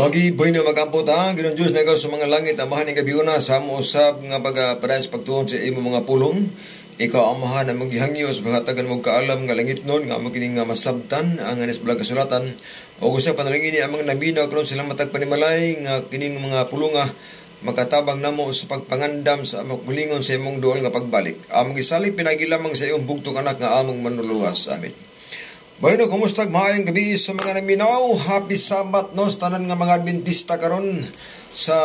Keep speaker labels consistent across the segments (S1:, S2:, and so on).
S1: Ogi boy na magampot ha, ginon Diyos na sa mga langit, amahan ng gabiuna sa mo usab nga baga parehas pagtuon sa imo mga pulong. Ikaw ang maha na maghihangyos, magatagan mo kaalam nga langit nun, nga mo kining nga masabtan, ang anis balang kasulatan. O gusto panalangin ni amang nabina, karon silang matag panimalay, nga kining mga pulunga, makatabang namo sa pagpangandam sa magulingon sa imong duol nga pagbalik. Among gisalig pinagi lamang sa iyong bugtong anak nga among manuluwas. Amen. Bueno, kumusta maayong gabi sa mga naminaw? Happy Sabbath no sa tanan nga mga Adventista karon sa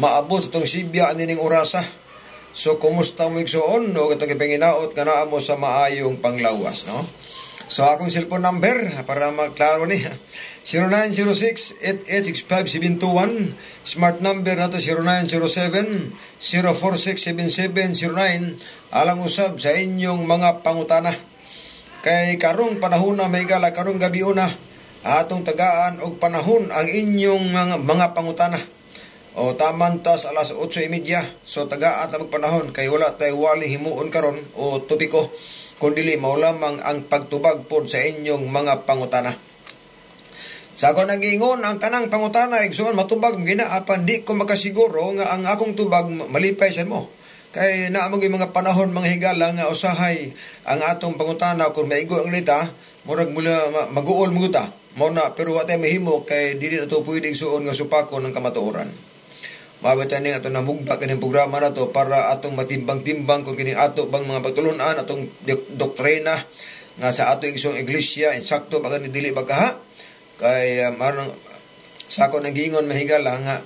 S1: maabot itong Sibya anining orasa. So kumusta mo igsuon no katong gipanginaot kana mo sa maayong panglawas no? So akong cellphone number para maklaro ni 0906-8865-721 Smart number nato 0907-0467709 Alang usab sa inyong mga pangutana. Kay karong panahon na may gala, karong gabi una, atong tagaan og panahon ang inyong mga, mga pangutana. O taman tas alas 8.30, so tagaan ta panahon kay wala tay wali himuon karon o tupiko kun dili mao lamang ang pagtubag pod sa inyong mga pangutana. Sa ako nagingon ang tanang pangutana igsuon matubag gina apan di ko makasiguro nga ang akong tubag malipay sa mo. Kay naamog mga panahon mga higala nga usahay ang atong pangutana kung maigo ang nita, murag mula maguol mo ta. Mo na pero wa tay mahimo kay dili na to pwedeng suon nga supako ng kamatuoran. Mabata ni ato na mugba kaning programa na to para atong matimbang-timbang kung kining ato bang mga pagtulunan atong doktrina nga sa ato isong iglesia insakto ba ni dili ba kaha? Kay uh, marang sa ako nang giingon mahigala nga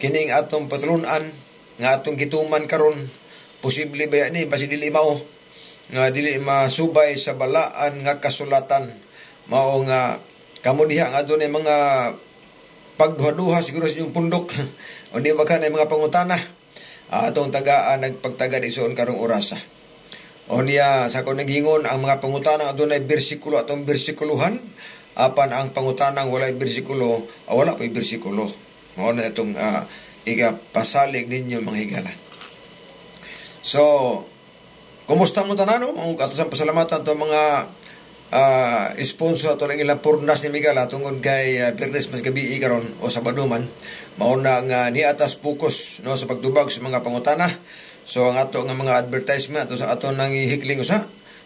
S1: kining atong patulunan nga atong gituman karon posible ba ni? Basi dili mao. Nga dili masubay sa balaan nga kasulatan. Mao nga kamo diha nga adunay mga pagduha-duha siguro sa inyong pundok o di ba ka na mga pangutana atong tagaan nagpagtaga ison karong orasa o niya sa ko nagingon ang mga pangutana adunay bersikulo atong bersikuluhan apan ang pangutanang walay bersikulo wala pa bersikulo mao na itong uh, igapasalig ninyo mga higala. So, kumusta mo tanano? Ang katasan pasalamatan to mga uh, sponsor ato lang ilang purnas ni Migala tungod kay uh, Pernes mas gabi karon o Sabado man mauna nga ni atas focus no sa pagtubag sa mga pangutana So ang ato nga mga advertisement ato sa ato nang ihikling usa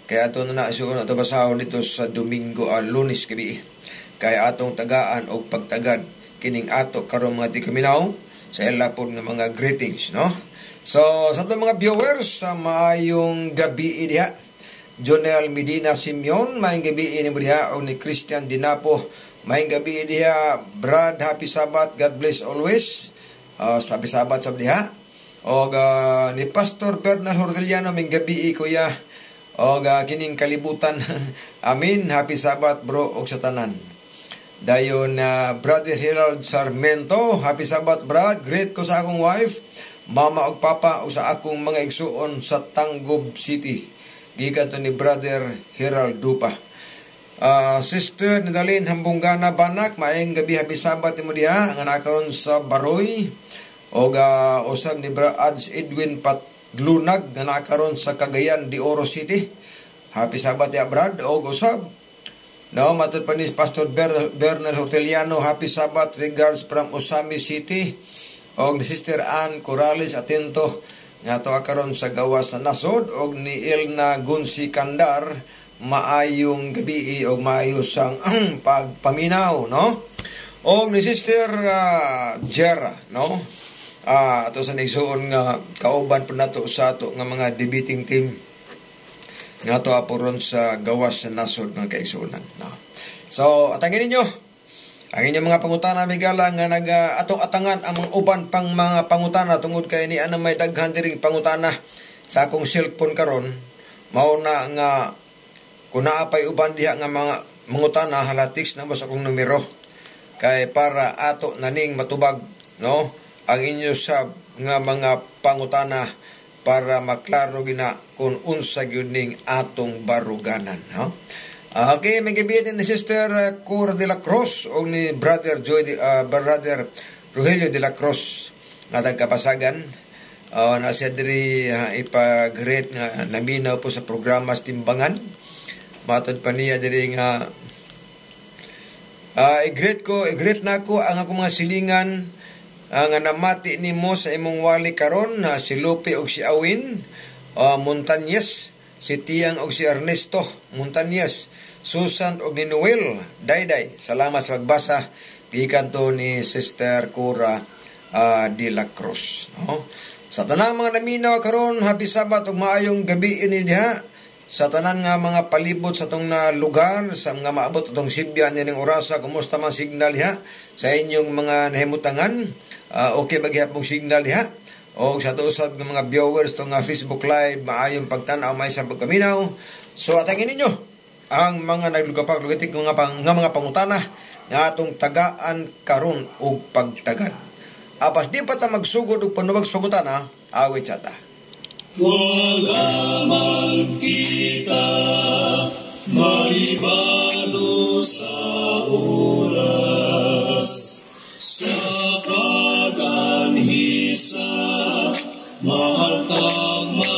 S1: kay ato na naisuon ato basahon dito sa Domingo uh, Lunes gabi. Kay atong tagaan og pagtagad kining ato karon mga tikaminaw sa ila nga mga greetings no. So sa ato mga viewers sa maayong gabi diha Jonel Medina Simeon, maayong gabi ini mo diha o ni Christian Dinapo, maayong gabi diha Brad Happy Sabbath, God bless always. Uh, sabi Sabbath sa diha. O uh, ni Pastor Bernal Hordeliano ming gabi kuya. O uh, kining kalibutan. Amin. Happy Sabbath bro og sa tanan. Dayon na Brother Harold Sarmento. Happy Sabbath brad. Great ko sa akong wife. Mama og papa o sa akong mga igsuon sa Tangob City. Gikan to ni Brother Harold Dupa. Uh, Sister Nadalin Hambunggana Banak, maayong gabi happy Sabbath mo diha, ang anakon sa Baroy o uh, usab ni Bra Ads Edwin Patlunag nga nakaron sa Cagayan de Oro City. Happy Sabat ya Brad o usab No, matod pa ni Pastor Ber Bernal Hoteliano, Happy Sabat, regards from Osami City. O Sister Ann Corrales, atento nga to karon sa gawas sa nasod og ni Ilna Gunsi Kandar maayong gabi og maayo sang pagpaminaw no? Og ni Sister uh, Jera no? Uh, ato sa nigsuon nga kauban po nato sa ato nga mga debating team. Nga to apuron sa gawas sa nasod mga kaigsunan no. so atangin ninyo ang inyong mga pangutana migala nga nag uh, ato atangan ang mga uban pang mga pangutana tungod kay ni ana may daghan diri pangutana. Sa akong cellphone karon mao na nga kung naapay uban diha nga mga mangutana halatiks na sa akong numero. Kay para ato naning matubag no? Ang inyo sa nga mga pangutana para maklaro gina kung unsa gyud ning atong baruganan no Okay, may gabi ni Sister Cora de la Cruz o ni Brother Joy de, uh, Brother Rogelio de la Cruz nga tagkapasagan. Uh, na siya diri uh, ipag-great nga naminaw po sa programa Timbangan. Matod pa niya diri nga uh, i-great ko, i-great na ko ang akong mga silingan uh, namati ni mo sa imong wali karon na si Lupe og si Awin uh, Montañez si Tiang og si Ernesto Montañez Susan og ni Noel Dayday. Salamat sa pagbasa. Gikan to ni Sister Cora uh, de la Cruz no? Sa tanang mga naminaw karon happy sabat ug maayong gabi ini diha. Sa tanan nga mga palibot sa tong na lugar sa mga maabot atong Sibya nining orasa kumusta man signal diha? Sa inyong mga nahimutangan uh, okay ba gihapong signal diha? O sa tusab ng mga viewers to nga Facebook live maayong pagtan-aw may sa pagkaminaw so atangin ninyo ang mga naglugapag lugatik mga pang, nga mga pangutana nga atong tagaan karon og pagtagad. Apas di pa ta magsugod og panubag sa pangutana awit sa ta.
S2: Wala man kita maibalo sa oras. Sa paganhisa mahal kang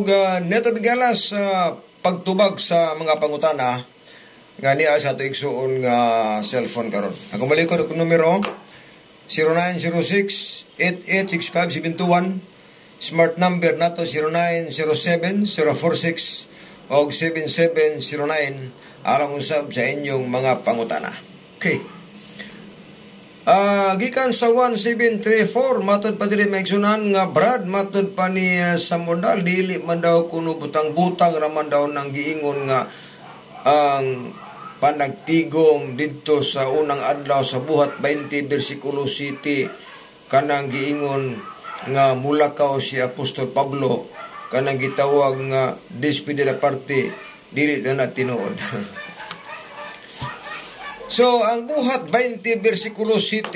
S1: og uh, neto bigala sa pagtubag sa mga pangutana nga niya sa ato igsuon nga cellphone karon. Ako malikod ang numero 0906-8865-721 Smart number nato 0907-046 og 7709 alang usab sa inyong mga pangutana. Okay. Ah, gikan sa 1734 matod pa diri maigsunan nga Brad matod pa ni uh, sa modal dili man daw kuno butang-butang raman daw nang giingon nga ang panagtigom didto sa unang adlaw sa buhat 20 bersikulo 7 kanang giingon nga mulakaw si Apostol Pablo kanang gitawag nga despedida parte dili na tinuod So, ang buhat 20 versikulo 7,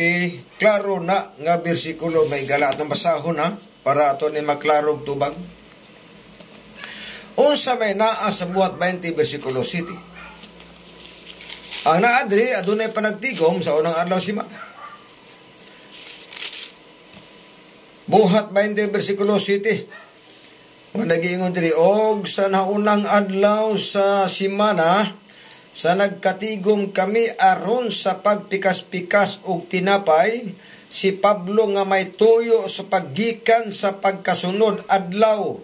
S1: klaro na nga versikulo may gala atong basahon na para ato ni maklarog tubag. Unsa may naa sa buhat 20 versikulo 7. Ang naadri adunay panagtigom sa unang adlaw si Ma. Buhat 20 versikulo 7. Wala giingon diri og sa naunang adlaw sa simana sa nagkatigom kami aron sa pagpikas-pikas og tinapay si Pablo nga may tuyo sa paggikan sa pagkasunod adlaw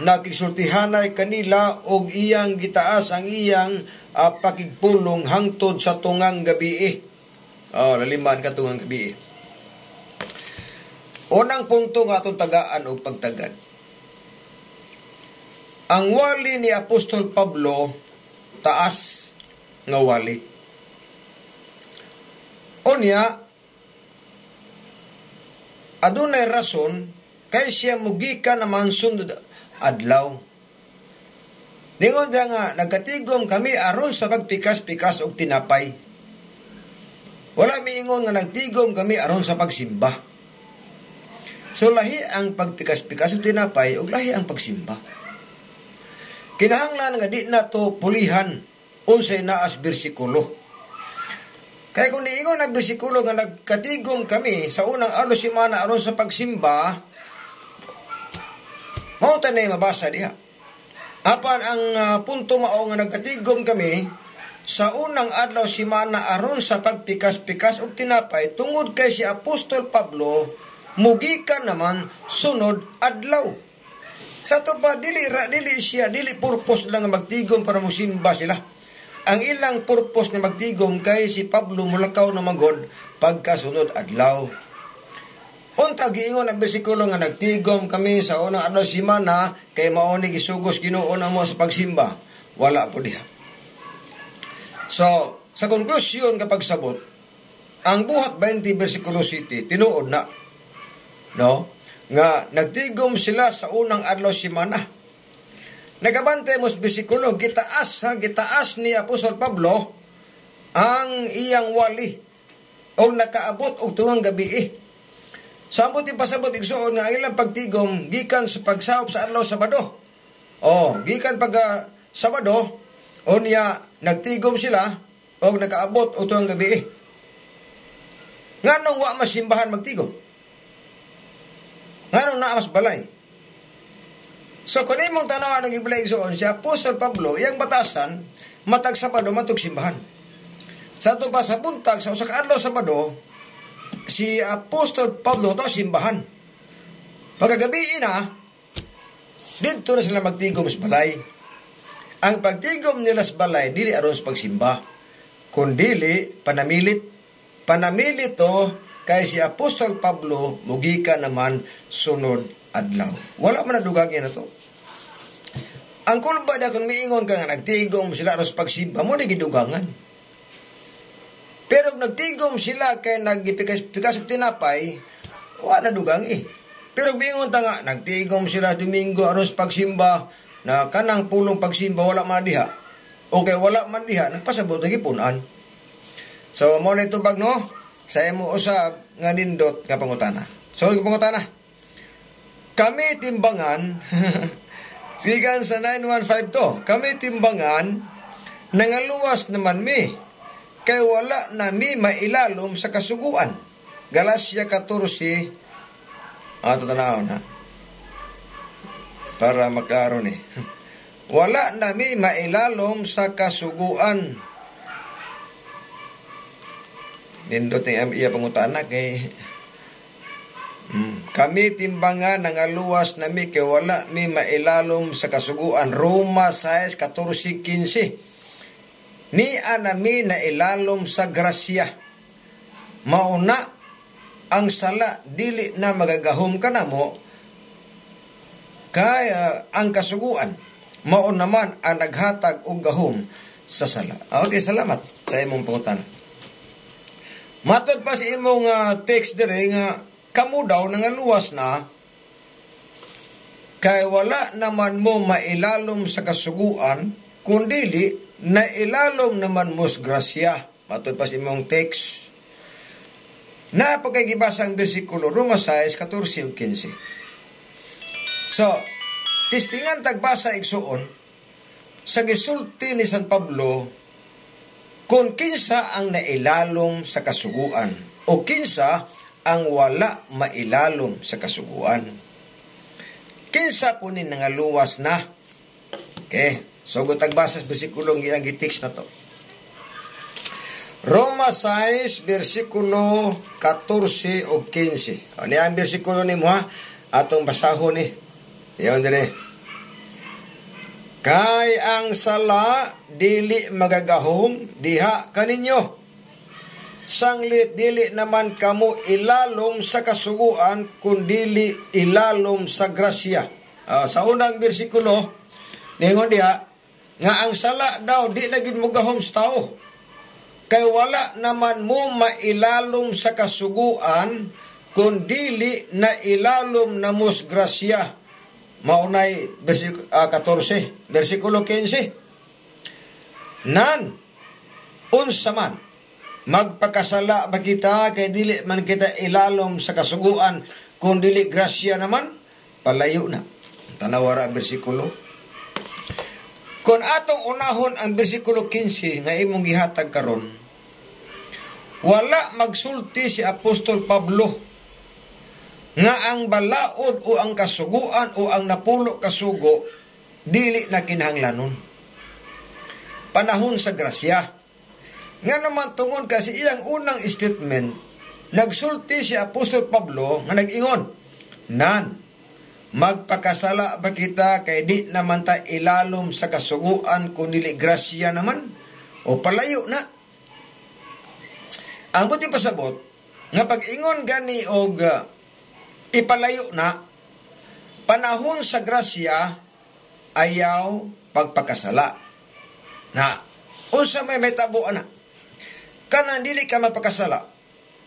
S1: nakisultihanay kanila og iyang gitaas ang iyang uh, pakigpulong hangtod sa tungang gabi. Oh, laliman ka tungang gabi. Unang punto nga atong tagaan og pagtagad. Ang wali ni Apostol Pablo taas nga wali. Unya, adunay rason kay siya mugika naman sundod adlaw. Ningon dia nga, nagkatigom kami aron sa pagpikas-pikas og tinapay. Wala miingon nga nagtigom kami aron sa pagsimba. So lahi ang pagpikas-pikas og tinapay ug lahi ang pagsimba. Kinahanglan nga di na to pulihan unsay naas bersikulo. Kaya kung niingon na bersikulo nga nagkatigom kami sa unang alo simana aron sa pagsimba, mao na mabasa diha. Apan ang uh, punto mao nga nagkatigom kami sa unang adlaw simana aron sa pagpikas-pikas og tinapay tungod kay si Apostol Pablo mugikan naman sunod adlaw. Sa to pa dili ra dili siya dili purpose lang magtigom para musimba sila. Ang ilang purpose nga magtigom kay si Pablo mulakaw na magod pagkasunod adlaw. Unta giingon ang bersikulo nga nagtigom kami sa unang adlaw simana kay mao ni gisugos Ginoo na mo sa pagsimba. Wala po diha. So, sa konklusyon kapag sabot, ang buhat 20 bersikulo 7 tinuod na no nga nagtigom sila sa unang adlaw simana. Nagabante mos bersikulo gitaas ha gitaas ni Apostol Pablo ang iyang wali o nakaabot og tungang gabi eh. Sabot ipasabot igsuon nga ilang pagtigom gikan sa pagsahop sa adlaw Sabado. Oh, gikan pag uh, Sabado o niya nagtigom sila o nakaabot og tuang gabi. Nganong wa masimbahan magtigom? Nganong naa mas balay? So kung imong tanawa ng ibalay igsuon si Apostol Pablo iyang batasan matag Sabado matug simbahan. Sa to pa sa buntag sa usa ka adlaw Sabado si Apostol Pablo to simbahan. Pagkagabi na, dito na sila magtigom sa balay. Ang pagtigom nila sa balay, dili aron sa pagsimba. kundili panamilit. Panamilit to kay si Apostol Pablo mugika naman sunod adlaw. Wala man nadugagin na to. Ang kulba da kung miingon ka nga nagtigom sila aros pagsimba mo di gidugangan. Pero kung nagtigom sila kay nagpikas og tinapay, wa na dugang eh. Pero bingon ta nga nagtigom sila Domingo aros pagsimba na kanang pulong pagsimba wala man diha. Okay, wala man diha nagpasabot lagi punan. So mo na itubag no, sa mo usab nga nindot nga pangutana. So pangutana. Kami timbangan Sigan sa 915 to. Kami timbangan nangaluwas naman mi kay wala na mi mailalom sa kasuguan. Galasya 14 Ah, tatanawon ha. Para maklaro ni. Wala na mi mailalom sa kasuguan. Nindot ni iya pangutana kay. Kami timbangan ng aluwas na mi kay wala mi mailalom sa kasuguan. Roma 6:14-15. Ni anami na ilalom sa grasya. Mauna ang sala dili na magagahom ka na mo kaya ang kasuguan mao naman ang naghatag og gahom sa sala. Okay, salamat sa imong pangutana. Matod pa si imong uh, text dire nga kamo daw nangaluwas na kay wala naman mo mailalom sa kasuguan kundili na ilalom naman mo sa grasya. Matod pa sa imong text na pagkagibasa ang bersikulo Roma 6, 14 ug 15 so tistingan tagbasa igsuon sa gisulti ni San Pablo kung kinsa ang nailalom sa kasuguan o kinsa ang wala mailalom sa kasuguan. Kinsa po ni nangaluwas na. Okay, so tagbasa sa bersikulong iyang gitix na to. Roma 6, versikulo 14 o 15. O niya ang versikulo ni mo ha, atong basahon ni. Iyon din eh. Kay ang sala, dili magagahom, diha kaninyo sanglit dili naman kamo ilalom sa kasuguan kundili ilalom sa grasya. Uh, sa unang bersikulo, ningon diha, nga ang sala daw di na gid mo gahom sa tao. Kay wala naman mo mailalom sa kasuguan kundili na ilalom na mus grasya. Maunay versik uh, 14, bersikulo 15. Nan unsa man magpakasala ba kita? Kay dili man kita ilalom sa kasuguan kung dili grasya naman palayo na. Tanawara bersikulo. Kung atong unahon ang bersikulo 15 nga imong gihatag karon wala magsulti si apostol Pablo nga ang balaod o ang kasuguan o ang napulo kasugo dili na kinahanglanon. Panahon sa grasya nga naman tungod kasi iyang unang statement, nagsulti si Apostol Pablo nga nag-ingon, Nan, magpakasala ba kita kay di naman ta ilalom sa kasuguan kung dili grasya naman? O palayo na? Ang buti pasabot, nga pag-ingon gani og uh, ipalayo na, panahon sa grasya, ayaw pagpakasala. Na, unsa may may tabo na? Kanan dili ka mapakasala.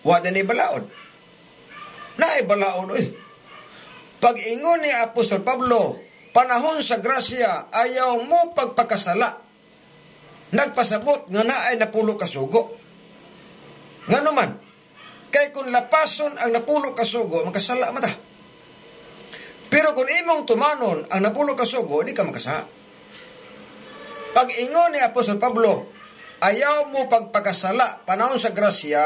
S1: Wa ni balaod. Na ay balaod oy. Pag ingon ni Apostol Pablo, panahon sa grasya, ayaw mo pagpakasala. Nagpasabot nga na ay napulo kasugo. Nga naman, kay kung lapason ang napulo kasugo, makasala mata. Pero kung imong tumanon ang napulo kasugo, di ka makasala. Pag ingon ni Apostol Pablo, ayaw mo pagpakasala panahon sa grasya,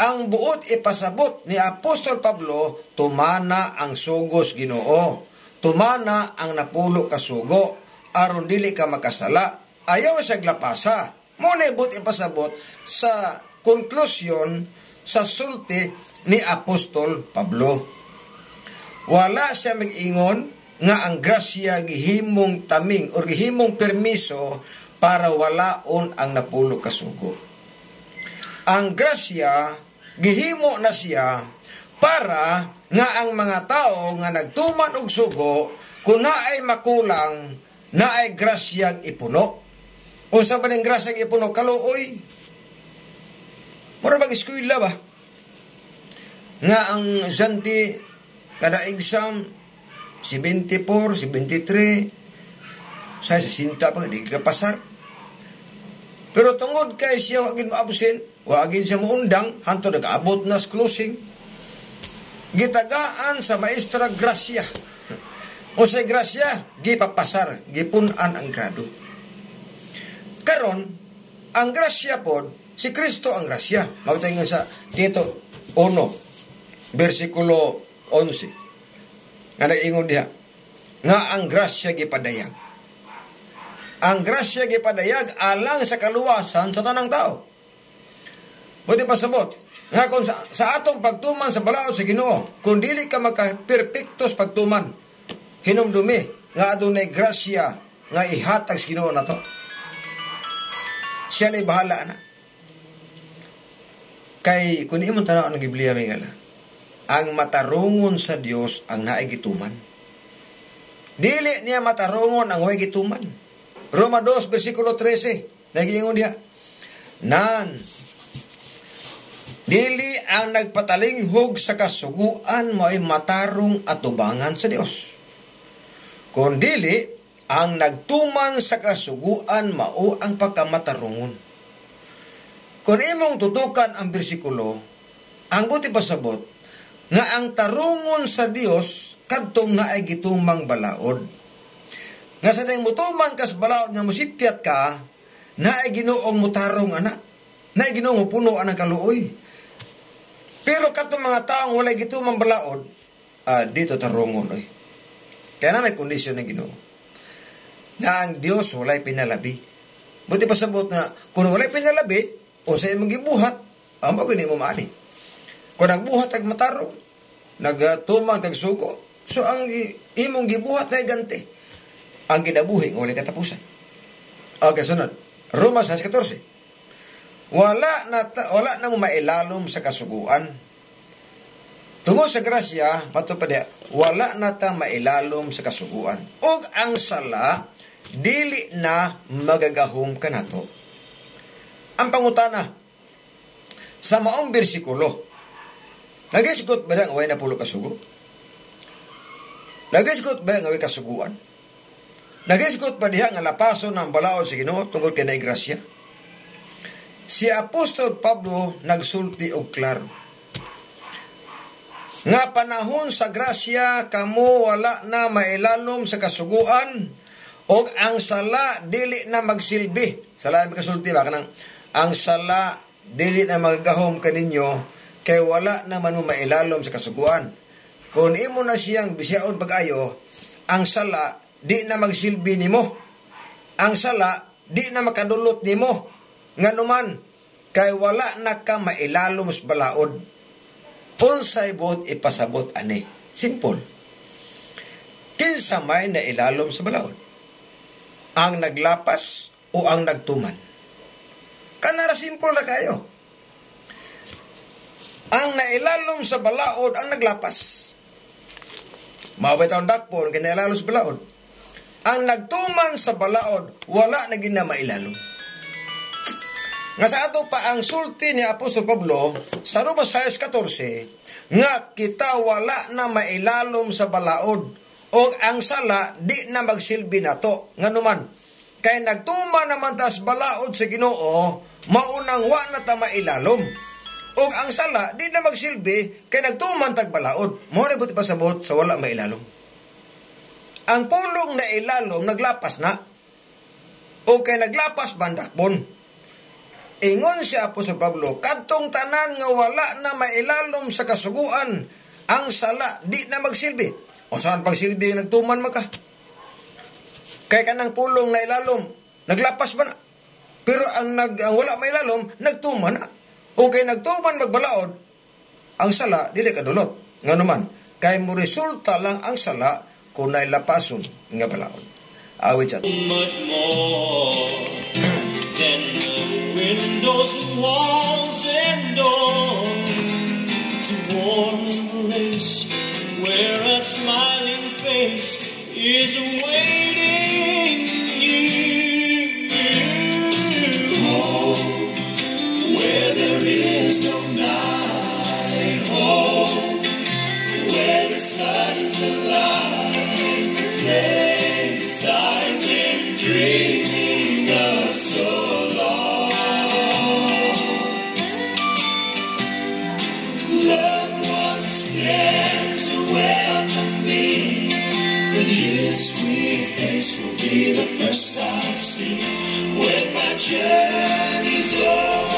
S1: ang buot ipasabot ni Apostol Pablo, tumana ang sugos ginoo. Tumana ang napulo kasugo, aron dili ka makasala. Ayaw sa glapasa. Muna ibut ipasabot sa konklusyon sa sulti ni Apostol Pablo. Wala siya mag-ingon nga ang grasya gihimong taming or gihimong permiso para walaon ang napulo kasugo. ang grasya gihimo na siya para nga ang mga tao nga nagtuman og sugo kung naay makulang naay grasyang ipuno. Unsa ba ning grasyang ipuno kaluoy? Mura bag eskwela ba? Nga ang santi kada exam 74, 73 sa sinta pa di ka pasar. Pero tungod kay siya wagin maabsen, wagin siya muundang hanto nag-abot na closing. Gitagaan sa maestra Gracia. O sa Gracia, gipapasar, gipunan ang grado. Karon, ang Gracia pod, si Kristo ang Gracia. Mautingon sa Tito 1, versikulo 11. Nga nag-ingon diha, nga ang Gracia gipadayag ang grasya gipadayag alang sa kaluwasan sa tanang tao. Buti pasabot, nga kung sa, sa atong pagtuman sa balaod sa Ginoo, kung dili ka magka-perpektos pagtuman, hinumdumi nga adunay grasya nga ihatag sa Ginoo nato. Siya na bahala na. Kay kun imong tanaw ang Biblia may gala, ang matarungon sa Dios ang naigituman. Dili niya matarungon ang way gituman Roma 2, versikulo 13. Nagingon diha. Nan, dili ang nagpatalinghog sa kasuguan mo ay matarong atubangan sa Dios. Kung dili, ang nagtuman sa kasuguan mao ang pagkamatarungon. Kung imong tutukan ang bersikulo, ang buti pasabot, nga ang tarungon sa Dios kadtong na ay gitumang balaod nga sa tayong mutuman kas balaod nga musipyat ka, na ay ginoong mutarong ana. Na ay ginoong mupuno anang kaluoy. Pero katong mga taong walay gitumang balaod, ah, dito tarungon oy. Kaya na may kondisyon ng ginoo. Na ang Dios walay pinalabi. Buti pa sabot nga, kung walay pinalabi, o sa imong gibuhat, amo gani mo maani. Kung nagbuhat ag matarong, nagtumang tag suko, so ang imong gibuhat na gante ang kinabuhi ng walang katapusan. Okay, sunod. Roma 6.14 Wala na, wala na mo mailalom sa kasuguan. Tungod sa grasya, pato pa diya, wala na ta mailalom sa kasuguan. Ug ang sala, dili na magagahom ka nato. Ang pangutana, sa maong bersikulo, nagisgot ba na away na pulo kasugo? Nagisgot ba ang away kasuguan? Nagisgot pa diha nga lapaso ng balaod sa Ginoo tungod kay grasya. Si Apostol Pablo nagsulti og klaro. Nga panahon sa grasya kamo wala na mailalom sa kasuguan og ang sala dili na magsilbi. Sala mi kasulti ba kanang ang sala dili na magagahom kaninyo kay wala naman mo mailalom sa kasuguan. Kung imo na siyang bisyaon pag-ayo, ang sala di na magsilbi nimo. Ang sala, di na makadulot nimo. Nga numan, kay wala na ka mailalom sa balaod. Unsay bot ipasabot ani. Simple. Kinsa may na ilalom sa balaod? Ang naglapas o ang nagtuman? Kanara simple na kayo. Ang nailalom sa balaod ang naglapas. Mabay taon dakpon, kinailalom sa balaod ang nagtuman sa balaod, wala na gina mailalom. Nga sa ato pa ang sulti ni Apostol Pablo sa Roma 6.14 nga kita wala na mailalom sa balaod o ang sala di na magsilbi na to. Nga numan, kay nagtuma naman tas balaod sa ginoo, maunang wa na ta mailalom. O ang sala di na magsilbi kay nagtuman tag balaod. Mo na buti pasabot sa wala mailalom. Ang pulong na ilalom naglapas na. O kay naglapas bandakbon. Ingon si Apostol Pablo, kadtong tanan nga wala na mailalom sa kasuguan, ang sala di na magsilbi. O saan pagsilbi nagtuman maka? Kay kanang pulong na ilalom, naglapas ba na? Pero ang, nag, ang wala mailalom, nagtuman na. O kay nagtuman magbalaod, ang sala, dili kadulot. Nga naman, kay mo resulta lang ang sala kunai lapasun nga
S3: much more windows walls and
S4: doors. Warm where a smiling face is waiting is light. The place I've been dreaming of so long. Loved ones there to welcome me. His sweet face will be the first I see. When my journey's over,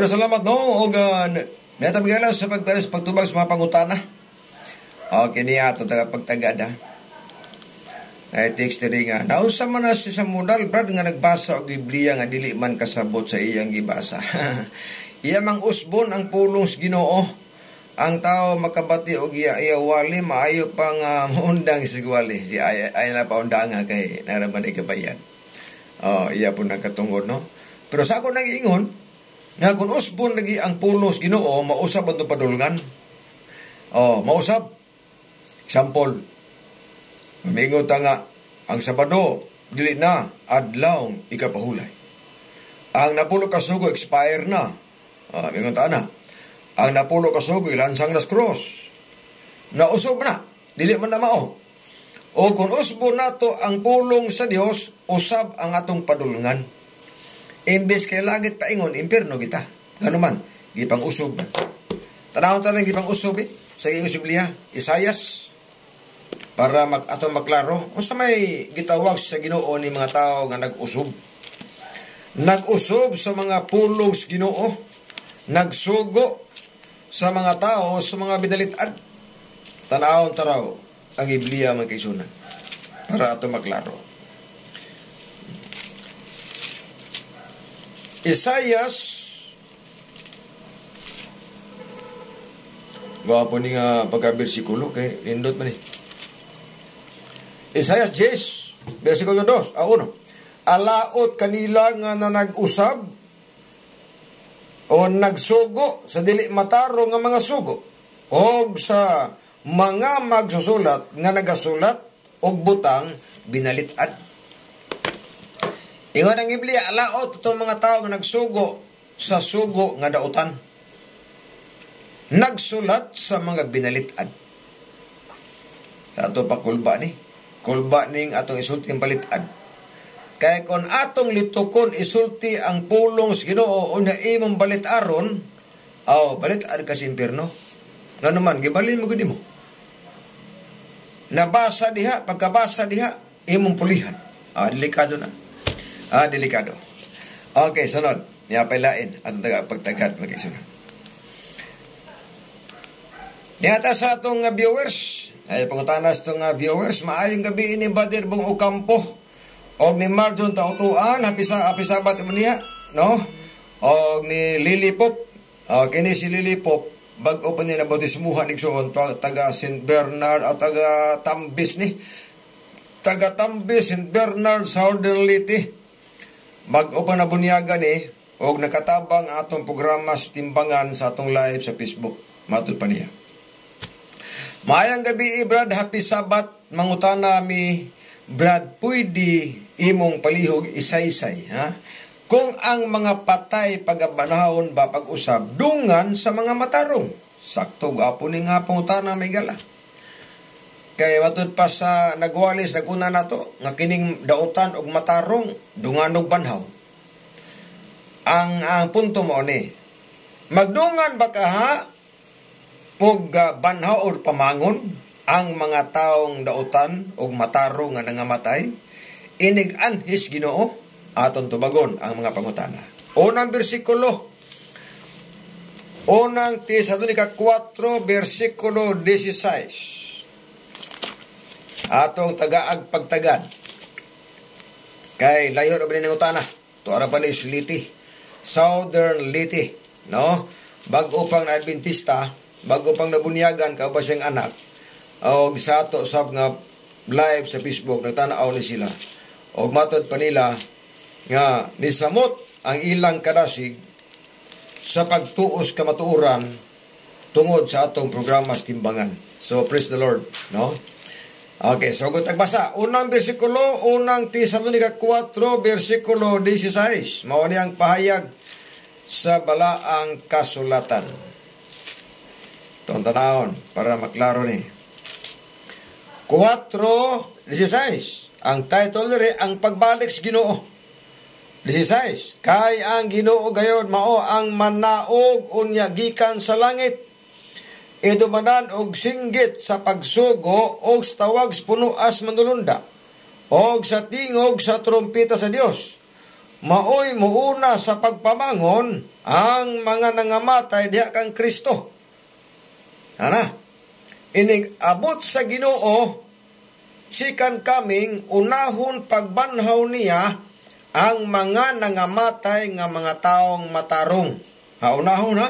S1: Bueno, salamat no. Og uh, natabigala sa pagtalis pagtubag sa mga pangutana. Okay niya ato taga pagtagad ha. Ay text diri nga. Naunsa man na si Samuel brad nga nagbasa og Biblia nga dili man kasabot sa iyang gibasa. iya mang usbon ang pulong sa Ginoo. Ang tao makabati og iya, iya wali maayo pang uh, maundang si wali. Si ay, ay na paundanga kay naraman ay kabayan. Oh, iya po nagkatungod no. Pero sa ako nag-iingon, nga kung usbon lagi ang pulos Ginoo mausab ang padulngan. Oh, mausab. Example. Mamingon ta nga ang Sabado dili na adlaw ikapahulay. Ang napulo ka sugo expire na. Ah, mingon ta na. Ang napulo ka sugo ilansang nas cross. Nausob na. Dili man na mao. O kung usbon nato ang pulong sa Dios, usab ang atong padulngan. Imbes kay langit paingon, impierno kita. Ano man, gipang usob. Tanawon ta gipang usob eh. Sa iyong Biblia, Isayas, para mag ato maklaro unsa may gitawag sa Ginoo ni mga tao nga nag-usob nag-usob sa mga pulong sa Ginoo nagsugo sa mga tao sa mga bidalitad tanawon taraw ang Biblia man kaisunan para ato maklaro Isayas Gwapo ni nga pagka-bersikulo kay nindot man eh. Isayas 10, versikulo 2, a 1. Alaot kanila nga na nag-usab o nagsugo sa dili mataro nga mga sugo o sa mga magsusulat nga nagasulat og butang binalitad. Ingon ang Biblia, alaot itong mga tao nga nagsugo sa sugo nga dautan. Nagsulat sa mga binalitad. Sa ato pa kulba ni. Kulba ning atong isulting balitad. Kaya kung atong litukon isulti ang pulong sa Ginoo unya imong balitaron, aw balitad ka sa impierno. Nga naman, gibalin mo gudi mo. Nabasa diha, pagkabasa diha, imong pulihan. Ah, delikado na. Ah, delikado. Okay, sunod. Niya pailain atong taga pagtagad magkisunod. Niyata sa atong nga viewers, ay pangutanas itong nga viewers, maayong gabi ni Badir Bong Ocampo, og ni Marjon Tautuan, hapisa, hapisabat mo niya, no? Og ni Lily Pop, o kini si Lily Pop, bago pa niya nabautismuhan ni Gsoon, taga St. Bernard, at taga Tambis ni, taga Tambis, St. Bernard, Southern Liti, bago pa nabunyaga ni, og nakatabang atong programa sa timbangan sa atong live sa Facebook. Matud pa niya. Mayang gabi, Brad. Happy Sabat. Mangutana mi, Brad, pwede imong palihog isaysay. Ha? Kung ang mga patay pagabanahon ba pag-usab, dungan sa mga matarong. Sakto, gapo ni nga pangutana may gala. Kay matud pa sa nagwalis naguna nato nga kining dautan og matarong dungan og banhaw. Ang ang punto mo ni magdungan ba ka ha? Og banhaw or pamangon ang mga taong dautan og matarong nga nangamatay. Inig anhis Ginoo aton tubagon ang mga pangutana. Unang bersikulo. Unang Tesalonika 4 bersikulo 16 atong tagaag pagtagad. Kay layo ra ng utana? To ara pa ni Liti. Southern Liti no? Bago pang na Adventista bago pang nabunyagan ka ba siyang anak? Og sa ato sab nga live sa Facebook nagtanaw ni sila. Og matod pa nila nga nisamot ang ilang kadasig sa pagtuos kamatuoran tungod sa atong programa sa timbangan. So praise the Lord, no? Okay, so kung tagbasa, unang bersikulo, unang Tesalonika 4, bersikulo 16. Mao ni ang pahayag sa balaang kasulatan. Itong tanahon, para maklaro ni. 4, 16. Ang title rin, ang pagbalik sa ginoo. 16. Kay ang ginoo gayon, mao ang manaog unya gikan sa langit idumanan og singgit sa pagsugo og sa tawag punuas manulunda og sa tingog sa trumpeta sa Dios maoy muuna sa pagpamangon ang mga nangamatay diha kang Kristo. Ana inig abot sa Ginoo sikan kaming unahon pagbanhaw niya ang mga nangamatay nga mga taong matarong. Ha unahon ha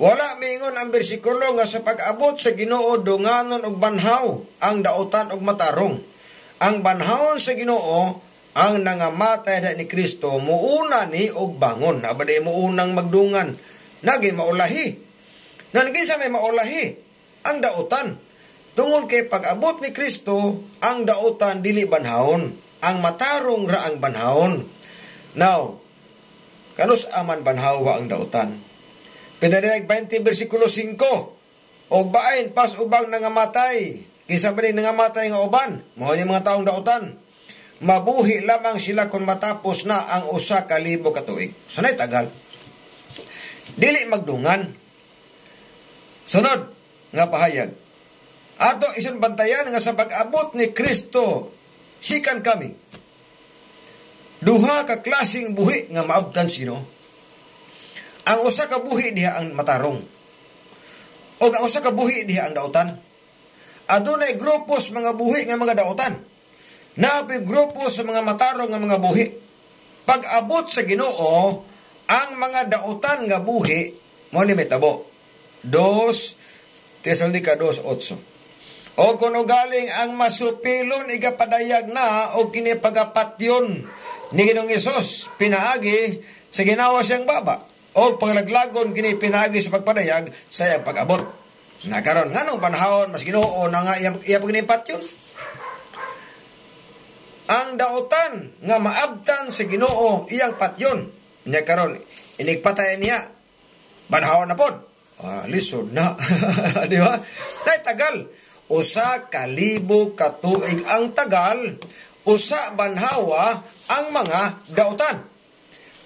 S1: wala mingon ang bersikulo nga sa pag-abot sa Ginoo dunganon og banhaw ang dautan og matarong. Ang banhawon sa Ginoo ang nangamatay na ni Kristo muuna ni og bangon. Abade muunang magdungan naging maulahi. Nalagi sa may maulahi ang dautan. Tungod kay pag-abot ni Kristo ang dautan dili banhawon. Ang matarong ra ang banhawon. Now, kanus aman banhawa ang dautan? Pinadayag 20 versikulo 5. Og bain pas ubang nangamatay. Kisa ba nangamatay nga uban? Mao ni mga taong dautan. Mabuhi lamang sila kung matapos na ang usa ka libo ka tuig. Tagal. Dili magdungan. Sunod nga pahayag. Ato isun bantayan nga sa pag-abot ni Kristo sikan kami. Duha ka klasing buhi nga maabtan sino? Ang usa ka buhi diha ang matarong. O ang usa ka buhi diha ang dautan. Adunay grupos mga buhi nga mga dautan. Napi grupo sa mga matarong nga mga buhi. Pag abot sa Ginoo, ang mga dautan nga buhi mo ni metabo. Dos Tesalonika 2:8. O kung galing ang masupilon igapadayag na o kini pagapatyon ni Ginoong Isos pinaagi sa ginawa siyang baba o panglaglagon kini pinagi sa pagpadayag sa iyang pag-abot. Nakaron nganong panahon mas Ginoo na nga iya, iya pagnipat yun. Ang dautan nga maabtan sa Ginoo iyang patyon. Nya karon inigpatay niya. Panahon na pod. Ah, lisod na. Di ba? Tay tagal. Usa kalibo katuig ang tagal. Usa banhawa ang mga dautan.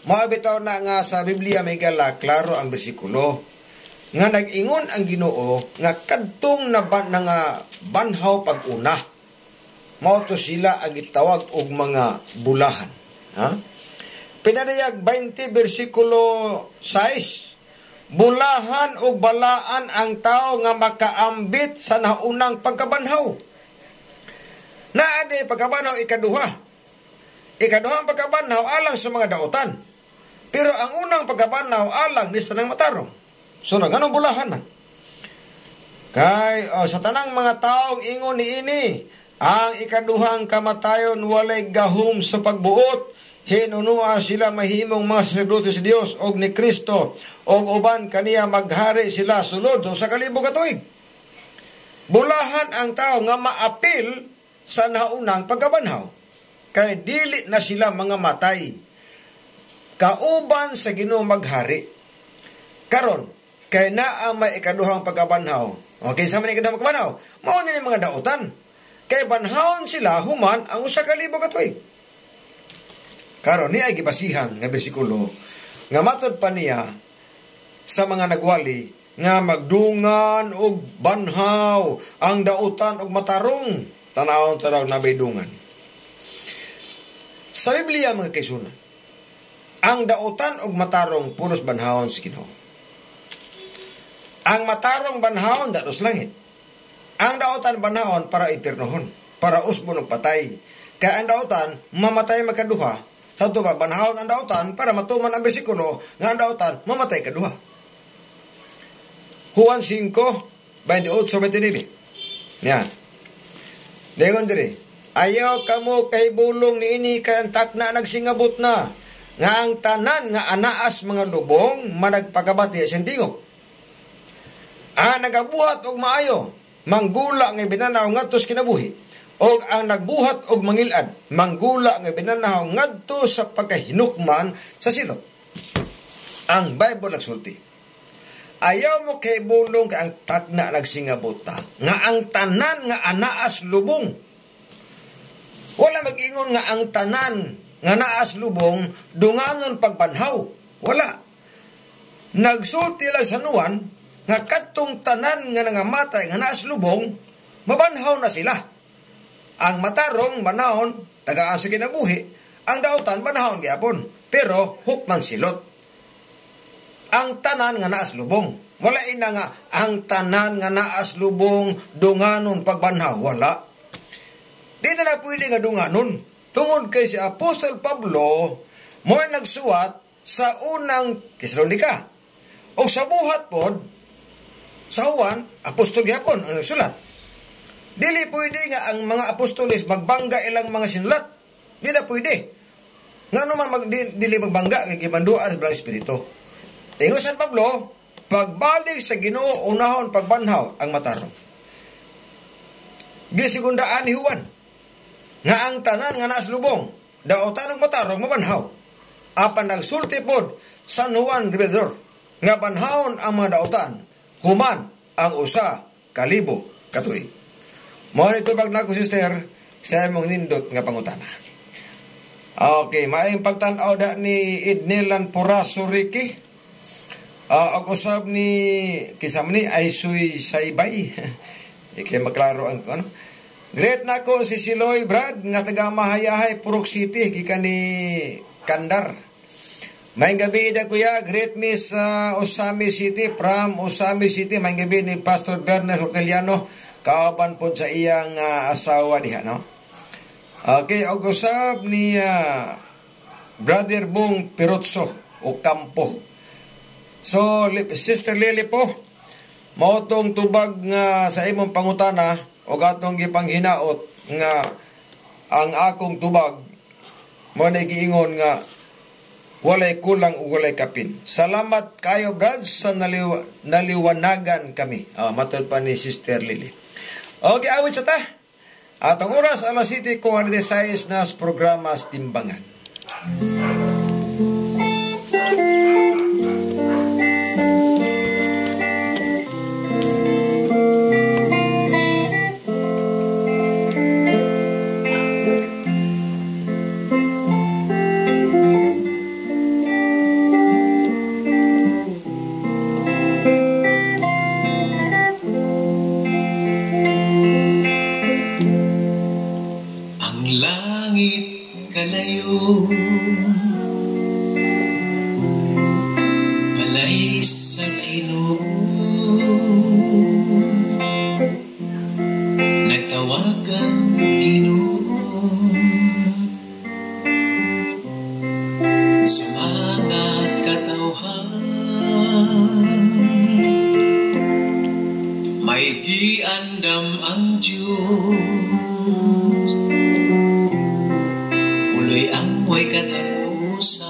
S1: Maabitaw na nga sa Biblia may gala, klaro ang bersikulo. Nga nag-ingon ang ginoo, nga kadtong na ba, nga banhaw pag-una. Mao to sila ang itawag og mga bulahan. Ha? Pinadayag 20 bersikulo 6. Bulahan o balaan ang tao nga makaambit sa naunang pagkabanhaw. Naade pagkabanhaw ikaduha. Ikaduha ang pagkabanhaw alang sa mga dautan pero ang unang pagkabanaw alang nista ng matarong. So na ganong bulahan man. Kay oh, sa tanang mga taong ingon ni ini, ang ikaduhang kamatayon walay gahom sa pagbuot, hinunua sila mahimong mga saserdote sa Dios og ni Kristo og uban kaniya maghari sila sulod so sa kalibo katuig. Bulahan ang tao nga maapil sa naunang pagkabanhaw. Kay dili na sila mga matay kauban sa Ginoo maghari. Karon kay naa may ikaduhang pagkabanhaw Okay, sa man kada makabanaw. Mao ni mga daotan. Kay banhawon sila human ang usa ka libo ka tuig. Karon ni ay gibasihan nga bersikulo nga matod pa niya sa mga nagwali nga magdungan og banhaw ang dautan og matarong tanawon daw nabaydungan. Sa Biblia mga kaisunan, ang dautan og matarong punos banhawon si Ginoo. Ang matarong banhawon dados langit. Ang dautan banhawon para ipirnohon, para usbon og patay. Kaya ang dautan mamatay makaduha sa tuba banhawon ang dautan para matuman ang bersikulo nga ang dautan mamatay kaduha. Juan 5, 28, 29. Yan. Dengon diri. Ayaw kamo kay bulong ni ini kay antak na nagsingabot na. Nga ang tanan nga anaas mga lubong managpagabati sa tingog. Ah, nagabuhat og maayo, manggula nga binanaw ngadto kinabuhi. Og ang nagbuhat og mangilad, manggula nga binanaw ngadto sa pagkahinukman sa silot. Ang Bible nagsulti. Ayaw mo kay bulong kay ang tagna nagsingabota nga ang tanan nga anaas lubong. Wala mag-ingon nga ang tanan nga naas lubong dunganon pagbanhaw. Wala. Nagsulti lang sa nuwan nga kadtong tanan nga nangamatay nga naas lubong mabanhaw na sila. Ang matarong banahon tagaan sa kinabuhi, ang dautan banahon gyapon pero hukman silot ang tanan nga naas lubong. Wala ina nga ang tanan nga naas lubong dunganon pagbanhaw. Wala. Di na na pwede nga dunganon. Tungod kay si Apostol Pablo mo nagsuwat sa unang Tesalonika. O sa buhat pod, sa Juan, apostol gyapon ang nagsulat. Dili pwede nga ang mga apostoles magbangga ilang mga sinulat. Di na pwede. Nga naman mag, di, dili magbangga kay gibanduan sa Blang Espiritu. Ingo San Pablo, pagbalik sa Ginoo unahon pagbanhaw ang matarong. Gisigundaan ni Juan nga ang tanan nga nas lubong daotan og matarong mabanhaw. Apan nagsulti pod San Juan Ribador nga banhawon ang mga daotan human ang usa kalibo katuig. Mao ni tubag nako sister sa imong nindot nga pangutana. Okay, maayong pagtan-aw da ni Idnelan Puraso Ricky. Uh, ang usab ni kisam ni ay suy saybay. Di kay maklaro ang ano. Great na ko si Siloy Brad nga taga Mahayahay Purok City gikan ni Kandar. May gabi da kuya, great miss uh, Usami City from Usami City. May gabi ni Pastor Bernes Orteliano kauban po sa iyang uh, asawa diha no. Okay, og usab ni uh, Brother Bong Pirotso o Campo. So, Sister Lily po, mautong tubag nga sa imong pangutana o gatong gipanghinaot nga ang akong tubag mo na giingon nga walay kulang ug walay kapin. Salamat kayo Brad sa naliw naliwanagan kami. Uh, matod pa ni Sister Lily. Okay, awit sa ta. Atong oras alas City kung ano na programa Timbangan.
S3: Sa ako sa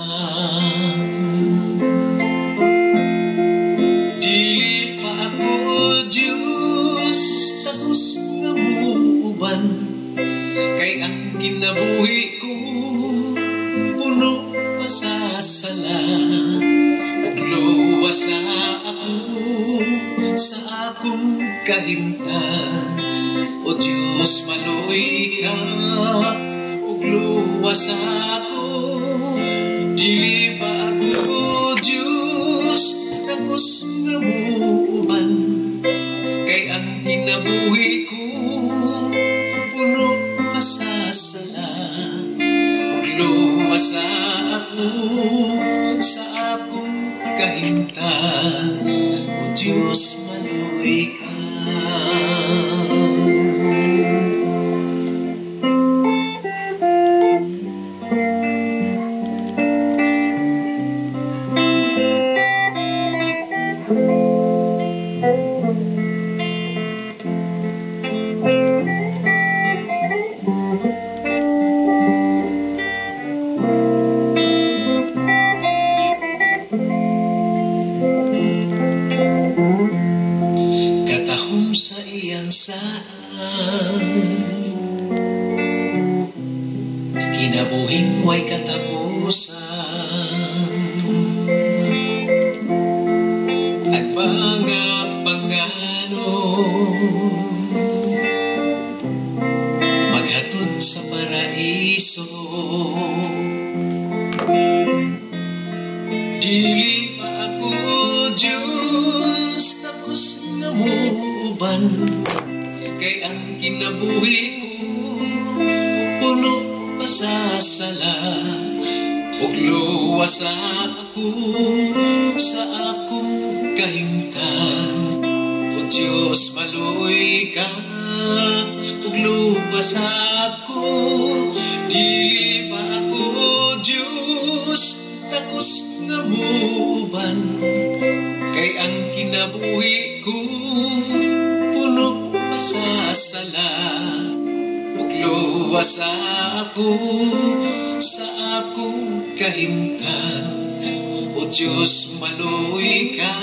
S3: Maluoy ka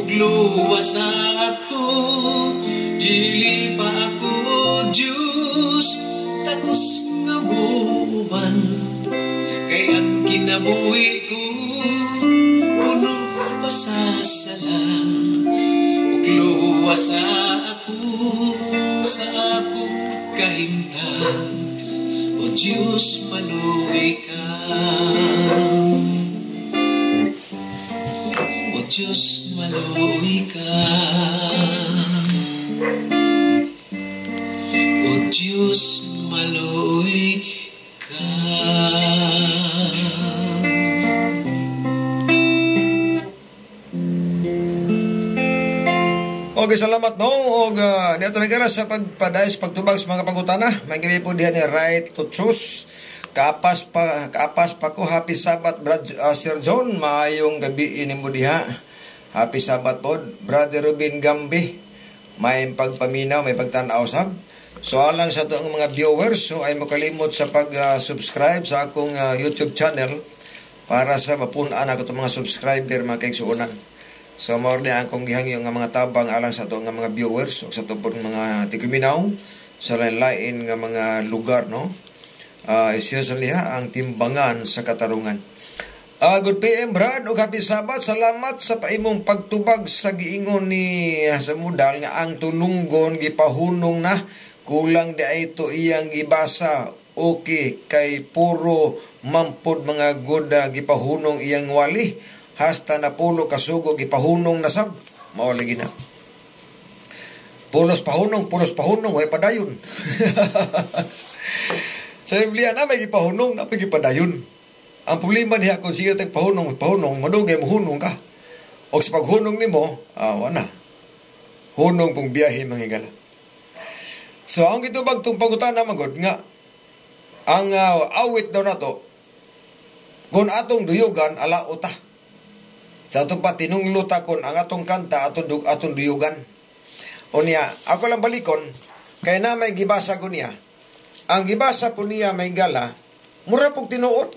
S3: ug luwas ako dili pa ako Diyos. Takos nga muban kay ang kinabuhi ko puno pa sa sala ug luwas ako sa akong kahimtan o Diyos maluoy ka Diyos maluoy ka o Diyos maluoy ka
S1: Okay, salamat no. Og uh, niya sa pagpadayos pagtubag sa mga pangutana. May gabi po diha ni Right to Choose. Kapas pa kapas pa ko happy Sabbath Brad uh, Sir John maayong gabi ini mo diha. Happy Sabbath pod Brother Ruben Gambi. May pagpaminaw, may pagtanaw sab. So alang sa ang mga viewers, so ay mo kalimot sa pag-subscribe sa akong uh, YouTube channel para sa mapunan ako itong mga subscriber mga kaigsuunan. So mao ni ang kong gihangyo nga mga tabang alang sa to nga mga viewers o sa to pong mga tiguminaw sa lain-lain nga mga lugar no. Uh, especially ha, ang timbangan sa katarungan. Uh, good PM Brad ug happy Sabat. Salamat sa paimong pagtubag sa giingon ni ah, sa mudal nga ang tulunggon gipahunong na. Kulang di ito iyang gibasa. Okay kay puro mampod mga goda gipahunong iyang wali. Hasta na pulo kasugo gipahunong na sab. Mao lagi na. Pulos pahunong pulos pahunong way padayon sa Biblia na may gipahunong na may gipadayon ang problema diha kung sige tag pahunong pahunong madugay mo hunong ka o sa paghunong nimo ah wala hunong pong biyahe manghigala so ang gitubag tong pangutana magod nga ang uh, awit daw nato kung atong duyugan ala uta sa ato pa tinunglo kon ang atong kanta atong dug atong duyugan unya ako lang balikon. Kay na may gibasa ko niya ang gibasa po niya may gala mura pog tinuot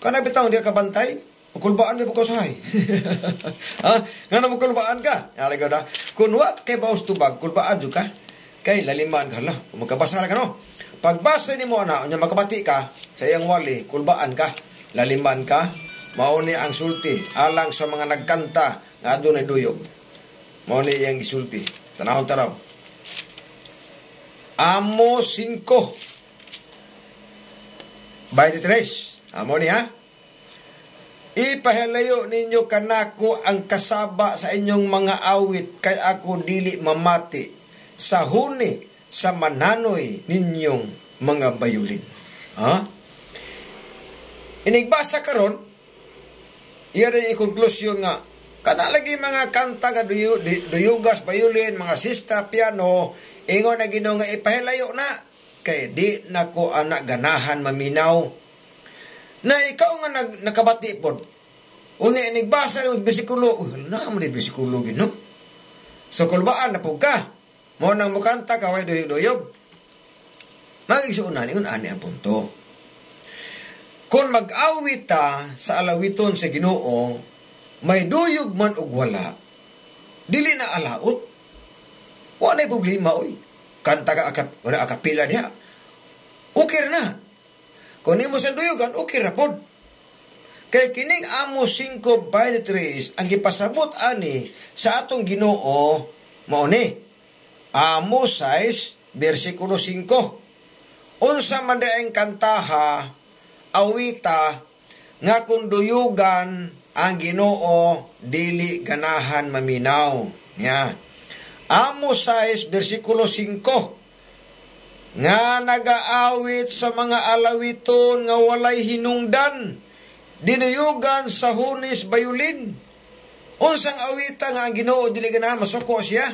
S1: kana bitaw dia kabantay kulbaan mo ko sahay ha ngano mo kulbaan ka? Ari ko na. Kun wa kay baos tubag kulbaan jud ka. Kay laliman ka la magkabasa ka no? Pagbasa ni mo ana unya makabati ka sa iyang wali kulbaan ka. Laliman ka mao ni ang sulti alang sa mga nagkanta nga adunay duyog. Mao ni iyang gisulti. Tanawon tanaw. Amo 5. 23. Amo ni ha? Ipahilayo ninyo kanako ang kasaba sa inyong mga awit kay ako dili mamati sa huni sa mananoy ninyong mga bayulin. Ha? Inigbasa karon iya rin konklusyon nga kana lagi mga kanta nga duyu, duyugas bayulin mga sista piano ingon na Ginoo nga ipahilayo na kay di nako anak ganahan maminaw. Na ikaw nga nag, nakabati pod. Unya inigbasa ng bersikulo na mo ni bersikulo gino. So kulbaan na po ka. Mo nang mukanta ka way duyog-duyog magigsuunan ingon ani ang punto. Kung mag-awit sa alawiton sa Ginoo, may duyog man og wala, dili na alaot. Wala problema oy. Kanta ka akap, wala akapila diha. Okay na. Kung nimo sa duyugan, okay ra pod. Kay kining amo 5 by the trees, ang gipasabot ani sa atong Ginoo mao ni Amo 6 bersikulo 5. Unsa man daing kantaha awita nga kung duyugan ang Ginoo dili ganahan maminaw. Nya. Amo 6 bersikulo 5 nga nagaawit sa mga alawiton nga walay hinungdan dinuyugan sa hunis bayulin. Unsang awita nga ang Ginoo dili ganahan masuko siya.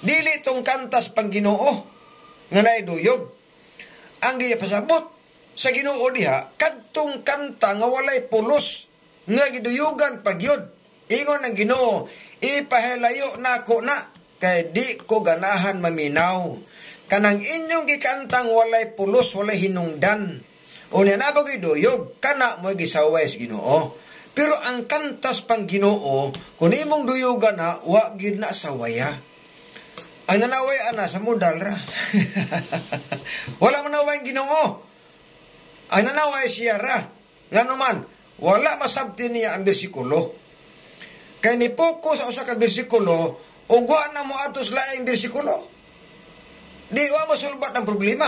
S1: Dili tong kantas pang Ginoo nga naiduyog. Ang giyapasabot sa Ginoo diha kadtong kanta nga walay pulos nga giduyugan pagyod. Ingon ang Ginoo ipahilayo nako na kay di ko ganahan maminaw. Kanang inyong gikantang walay pulos walay hinungdan. Unya na ba duyog kana mo gisaway sa Ginoo. Pero ang kantas pang Ginoo kun imong duyugan na wa gid na sawaya ang nanaway ana sa modal ra. Wala man naway Ginoo. Ay nanaway siya ra. Nga naman, wala masabti niya ang bersikulo. Kay ni Poko sa usa ka bersikulo, ugwa na mo atos laing bersikulo. Di wa mo sulbat ang problema.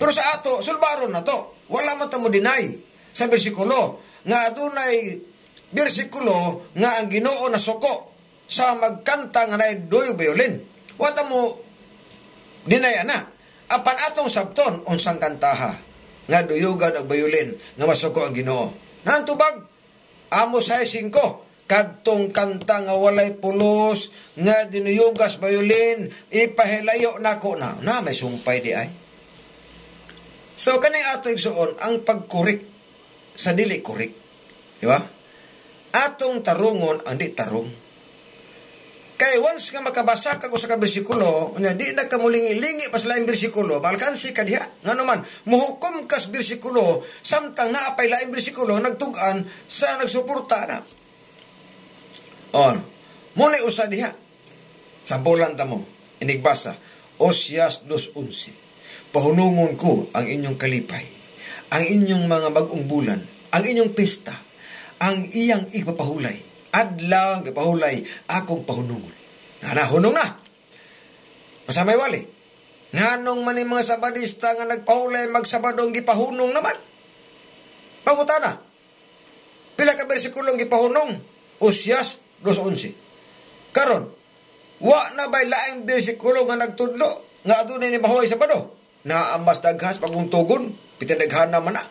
S1: Pero sa ato, sulbaron na to. Wala man mo deny sa bersikulo nga adunay bersikulo nga ang Ginoo na suko sa magkanta nga naay doyo violin. Wa mo dinay ana. Apan atong sabton unsang kantaha nga duyugan og bayulin nga masuko ang Ginoo. Nantubag Amos 5 kadtong kanta nga walay pulos nga dinuyugas bayulin ipahilayo nako na na may sumpay di ay. So kani ato igsuon ang pagkurik sa dili kurik. Di ba? Atong tarungon ang di tarong Kay once nga makabasa ka sa bersikulo, unya di na ka mulingi-lingi pa sa laing bersikulo, balkansi ka diha. Nga naman, muhukom kas bersikulo, samtang naapay laing bersikulo, nagtugan sa nagsuporta na. On, muna usa diha. Sampulan ta mo, inigbasa, Osyas 2.11. Pahunungon ko ang inyong kalipay, ang inyong mga bagong bulan, ang inyong pista, ang iyang ipapahulay, adlaw gipahulay akong pahunungon. Nanahunong na. Masamay wali. Nganong man mga sabadista nga nagpahulay magsabadong gipahunong naman. Pangutana. Pila ka bersikulong gipahunong? Usyas 2.11. Karon, wa na bay laing bersikulo nga nagtudlo nga adunay ni bahoy sa bado. Na ambas daghas paguntugon, pitadaghan naman na.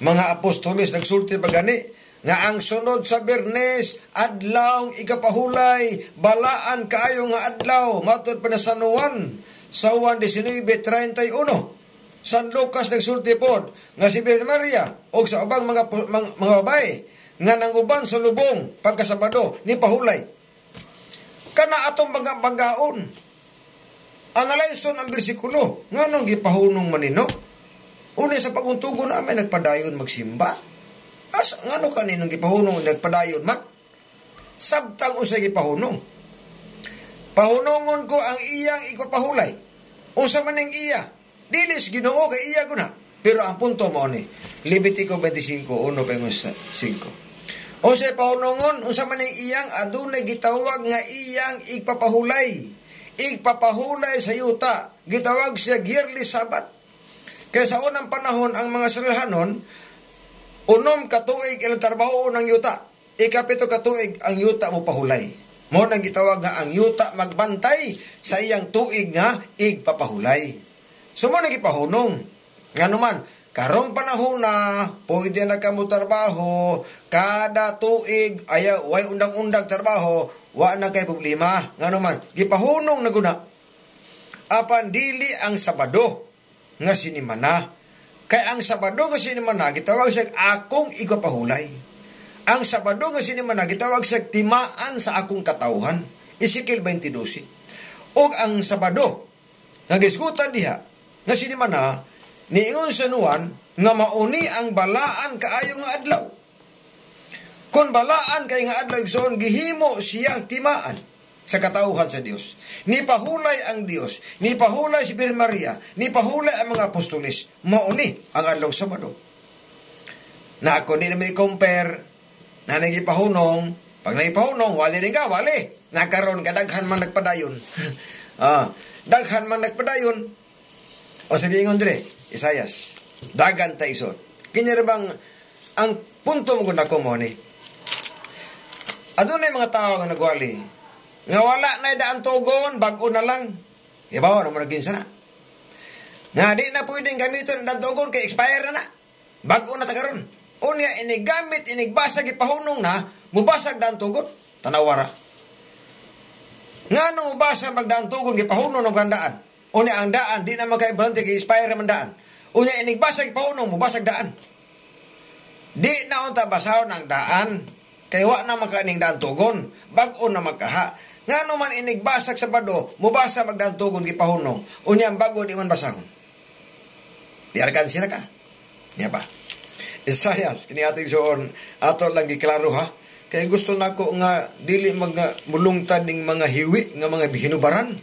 S1: Mga apostolis nagsulti pagani, nga ang sunod sa Bernes adlaw ikapahulay balaan kaayo nga adlaw matud panasanuan sa 1.19.31 San Lucas nagsulti pod nga si Birhen Maria og sa ubang mga mga, mga babae nga nanguban sa lubong pagkasabado ni pahulay kana atong bangga banggaon analyson ang bersikulo nganong gipahunong manino Una sa paguntugon namin nagpadayon magsimba As ngano kaninong gipahunong nagpadayon man? Sabtang usay gipahunong. Pahunongon ko ang iyang ipapahulay. Unsa man ning iya? Dilis Ginoo kay iya guna. Pero ang punto mo ni Levitico 25 1 pa 5. Sa pahunongon, unsa man ning iyang adunay gitawag nga iyang igpapahulay. Igpapahulay sa yuta. Gitawag siya yearly sabat. Kaya sa unang panahon, ang mga Israelhanon, unom katuig ilang trabaho ng yuta. Ikapito katuig ang yuta mo pahulay. Mo nang gitawag nga ang yuta magbantay sa iyang tuig nga igpapahulay. So mo nang gipahunong. Nga naman, karong panahon na pwede na kamo trabaho kada tuig ay way undang-undang trabaho wa na kay problema. Nga naman gipahunong na guna. Apan dili ang sabado nga sinimana kay ang sabado nga sinimana gitawag siya akong igpapahulay ang sabado nga sinimana gitawag siya timaan sa akong katawhan. Ezekiel 22 ug ang sabado nga gisgutan diha nga sinimana niingon sa nuwan nga mauni ang balaan kaayo nga adlaw kung balaan kay nga adlaw igsoon gihimo siyang timaan sa katauhan sa Dios. Ni pahulay ang Dios, ni pahulay si Birhen Maria, ni pahulay ang mga apostolis, mauni ang adlaw Sabado. Na ako di na may compare na nagipahunong, pag nagipahunong, wali rin ka, wali. Nakaroon ka, daghan man nagpadayon. ah, daghan man nagpadayon. O sa diingon dire, Isayas, dagan ta isot. Kinya bang ang punto mo kung ako mo ni, Adunay mga tao nga nagwali. Nga wala na daan tugon, bago na lang. Ibaw, ano mo naging sana. Nga di na pwedeng gamiton daan tugon kay expire na na. Bago na tagaron. Unya, inigamit, inigbasag, ipahunong na, mubasag daan tugon. Tanawara. Nga nung mubasag magdaan tugon, ipahunong ng gandaan. Unya, ang daan, di na magkaibrante kay expire man daan. Unya, inigbasag, ipahunong, mubasag daan. Di na unta basaw ng daan, kay wa na makaning daan tugon bag-o na magkaha. Nga naman inigbasag sa bado mubasa magdaan tugon gipahunong unya ang bago di man basahon di arkan sila ka. Niya ba? Isayas kini ating suon ato lang giklaro ha? Kay gusto nako nga dili mag mulungtad ning mga hiwi nga mga hinubaran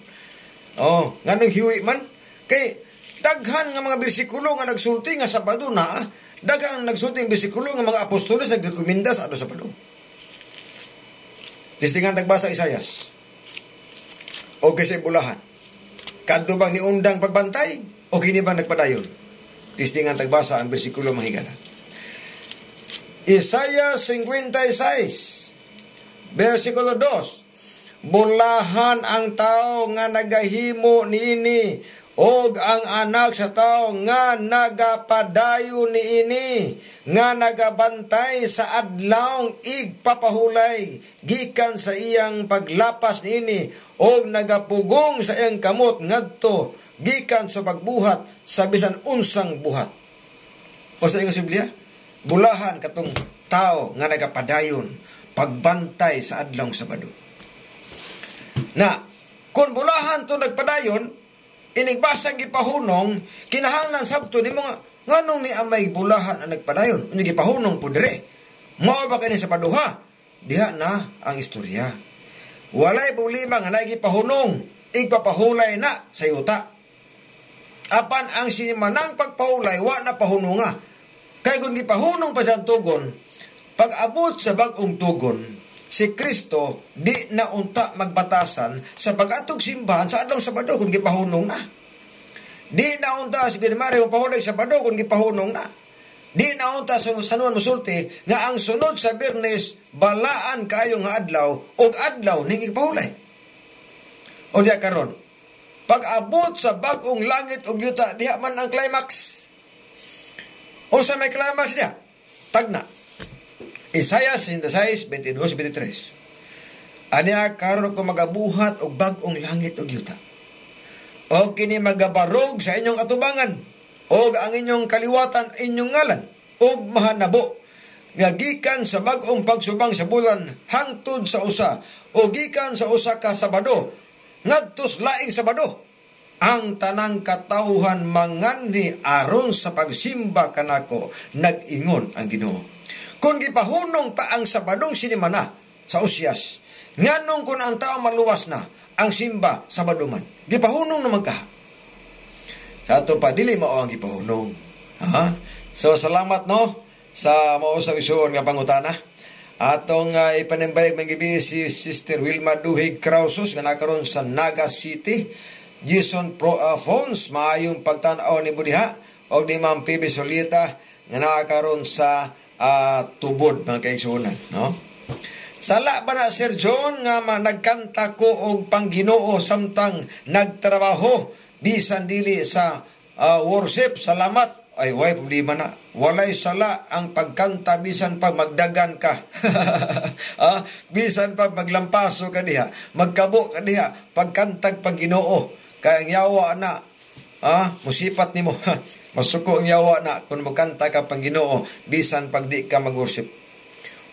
S1: oh nganong hiwi man kay daghan nga mga bersikulo nga nagsulti nga sabado na daghang nagsulti nga bersikulo nga mga apostoles nagrekomenda sa ano sabado Tistingan tagbasa Isayas. O kasi bulahan. Kadto bang ni undang pagbantay o kini bang nagpadayon? Tistingan tagbasa ang bersikulo mahigala. Isaiah 56 versikulo 2 Bulahan ang tao nga nagahimo niini og ang anak sa tao nga nagapadayo niini nga nagabantay sa adlawng igpapahulay gikan sa iyang paglapas niini og nagapugong sa iyang kamot ngadto gikan sa pagbuhat sa bisan unsang buhat. O sa iyang Biblia, bulahan katong tao nga nagapadayon pagbantay sa adlawng Sabado. Na kung bulahan to nagpadayon, inigbasag gipahunong kinahanglan sabto ni mga nganong ni amay bulahan ang nagpadayon. Unya gipahunong po dire? Mao ba kani sa paduha? Diha na ang istorya. Walay problema nga naigi pahunong igpapahulay na sa yuta. Apan ang sinimanang pagpahulay wa na pahununga. Kay kung gipahunong pa sa tugon pag abot sa bagong tugon si Kristo di na unta magbatasan sa pag-atog simbahan sa adlaw Sabado kung gipahunong na Di na unta si Birmari mapahunay sa Bado kung gipahunong na. Di na unta sa sanuan musulti nga ang sunod sa Birnes balaan kayo adlaw og adlaw ning ipahulay. O diya karon. Pag abot sa bagong langit og yuta diha man ang climax. O sa may climax diha, tagna. Isaiah 66, 22, 23. Aniya karon ko magabuhat og bagong langit og yuta o kini magabarog sa inyong atubangan o ang inyong kaliwatan inyong ngalan o mahanabo nga gikan sa bag-ong pagsubang sa bulan hangtod sa usa o gikan sa usa ka sabado ngadtos laing sabado ang tanang katauhan manganhi aron sa pagsimba kanako nag-ingon ang Ginoo kung gipahunong pa ang sabadong sinimana sa usyas nganong kun ang tao maluwas na ang simba sa maduman. Gipahunong naman ka. Sa ato pa, dili mo ang gipahunong. Ha? So, salamat no sa mao sa isuon nga pangutana.
S5: Atong uh, ipanimbayag magibi si Sister Wilma Duhig Krausos nga nakaroon sa Naga City. Jason Pro uh, Phones, maayong pagtanaw ni Budiha o ni Ma'am PB Solita nga nakaroon sa uh, tubod mga kaigsunan. No? Sala ba na Sir John nga ma, nagkanta ko og pangginoo samtang nagtrabaho bisan dili sa uh, worship salamat ay way problema na walay sala ang pagkanta bisan pag magdagan ka ah, bisan pag maglampaso ka diha magkabo ka diha pagkantag pag Ginoo kay ang yawa na ah, musipat nimo masuko ang yawa na kung magkanta ka pang Ginoo bisan pag di ka mag-worship.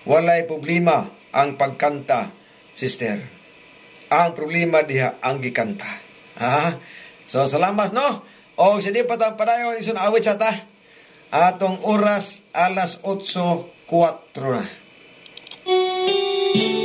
S5: Walay problema ang pagkanta sister. Ang problema diha ang gikanta. Ah, so salamat no? O sa di patang padayon isun awit sa ta. Atong oras alas 8.04 na. Pero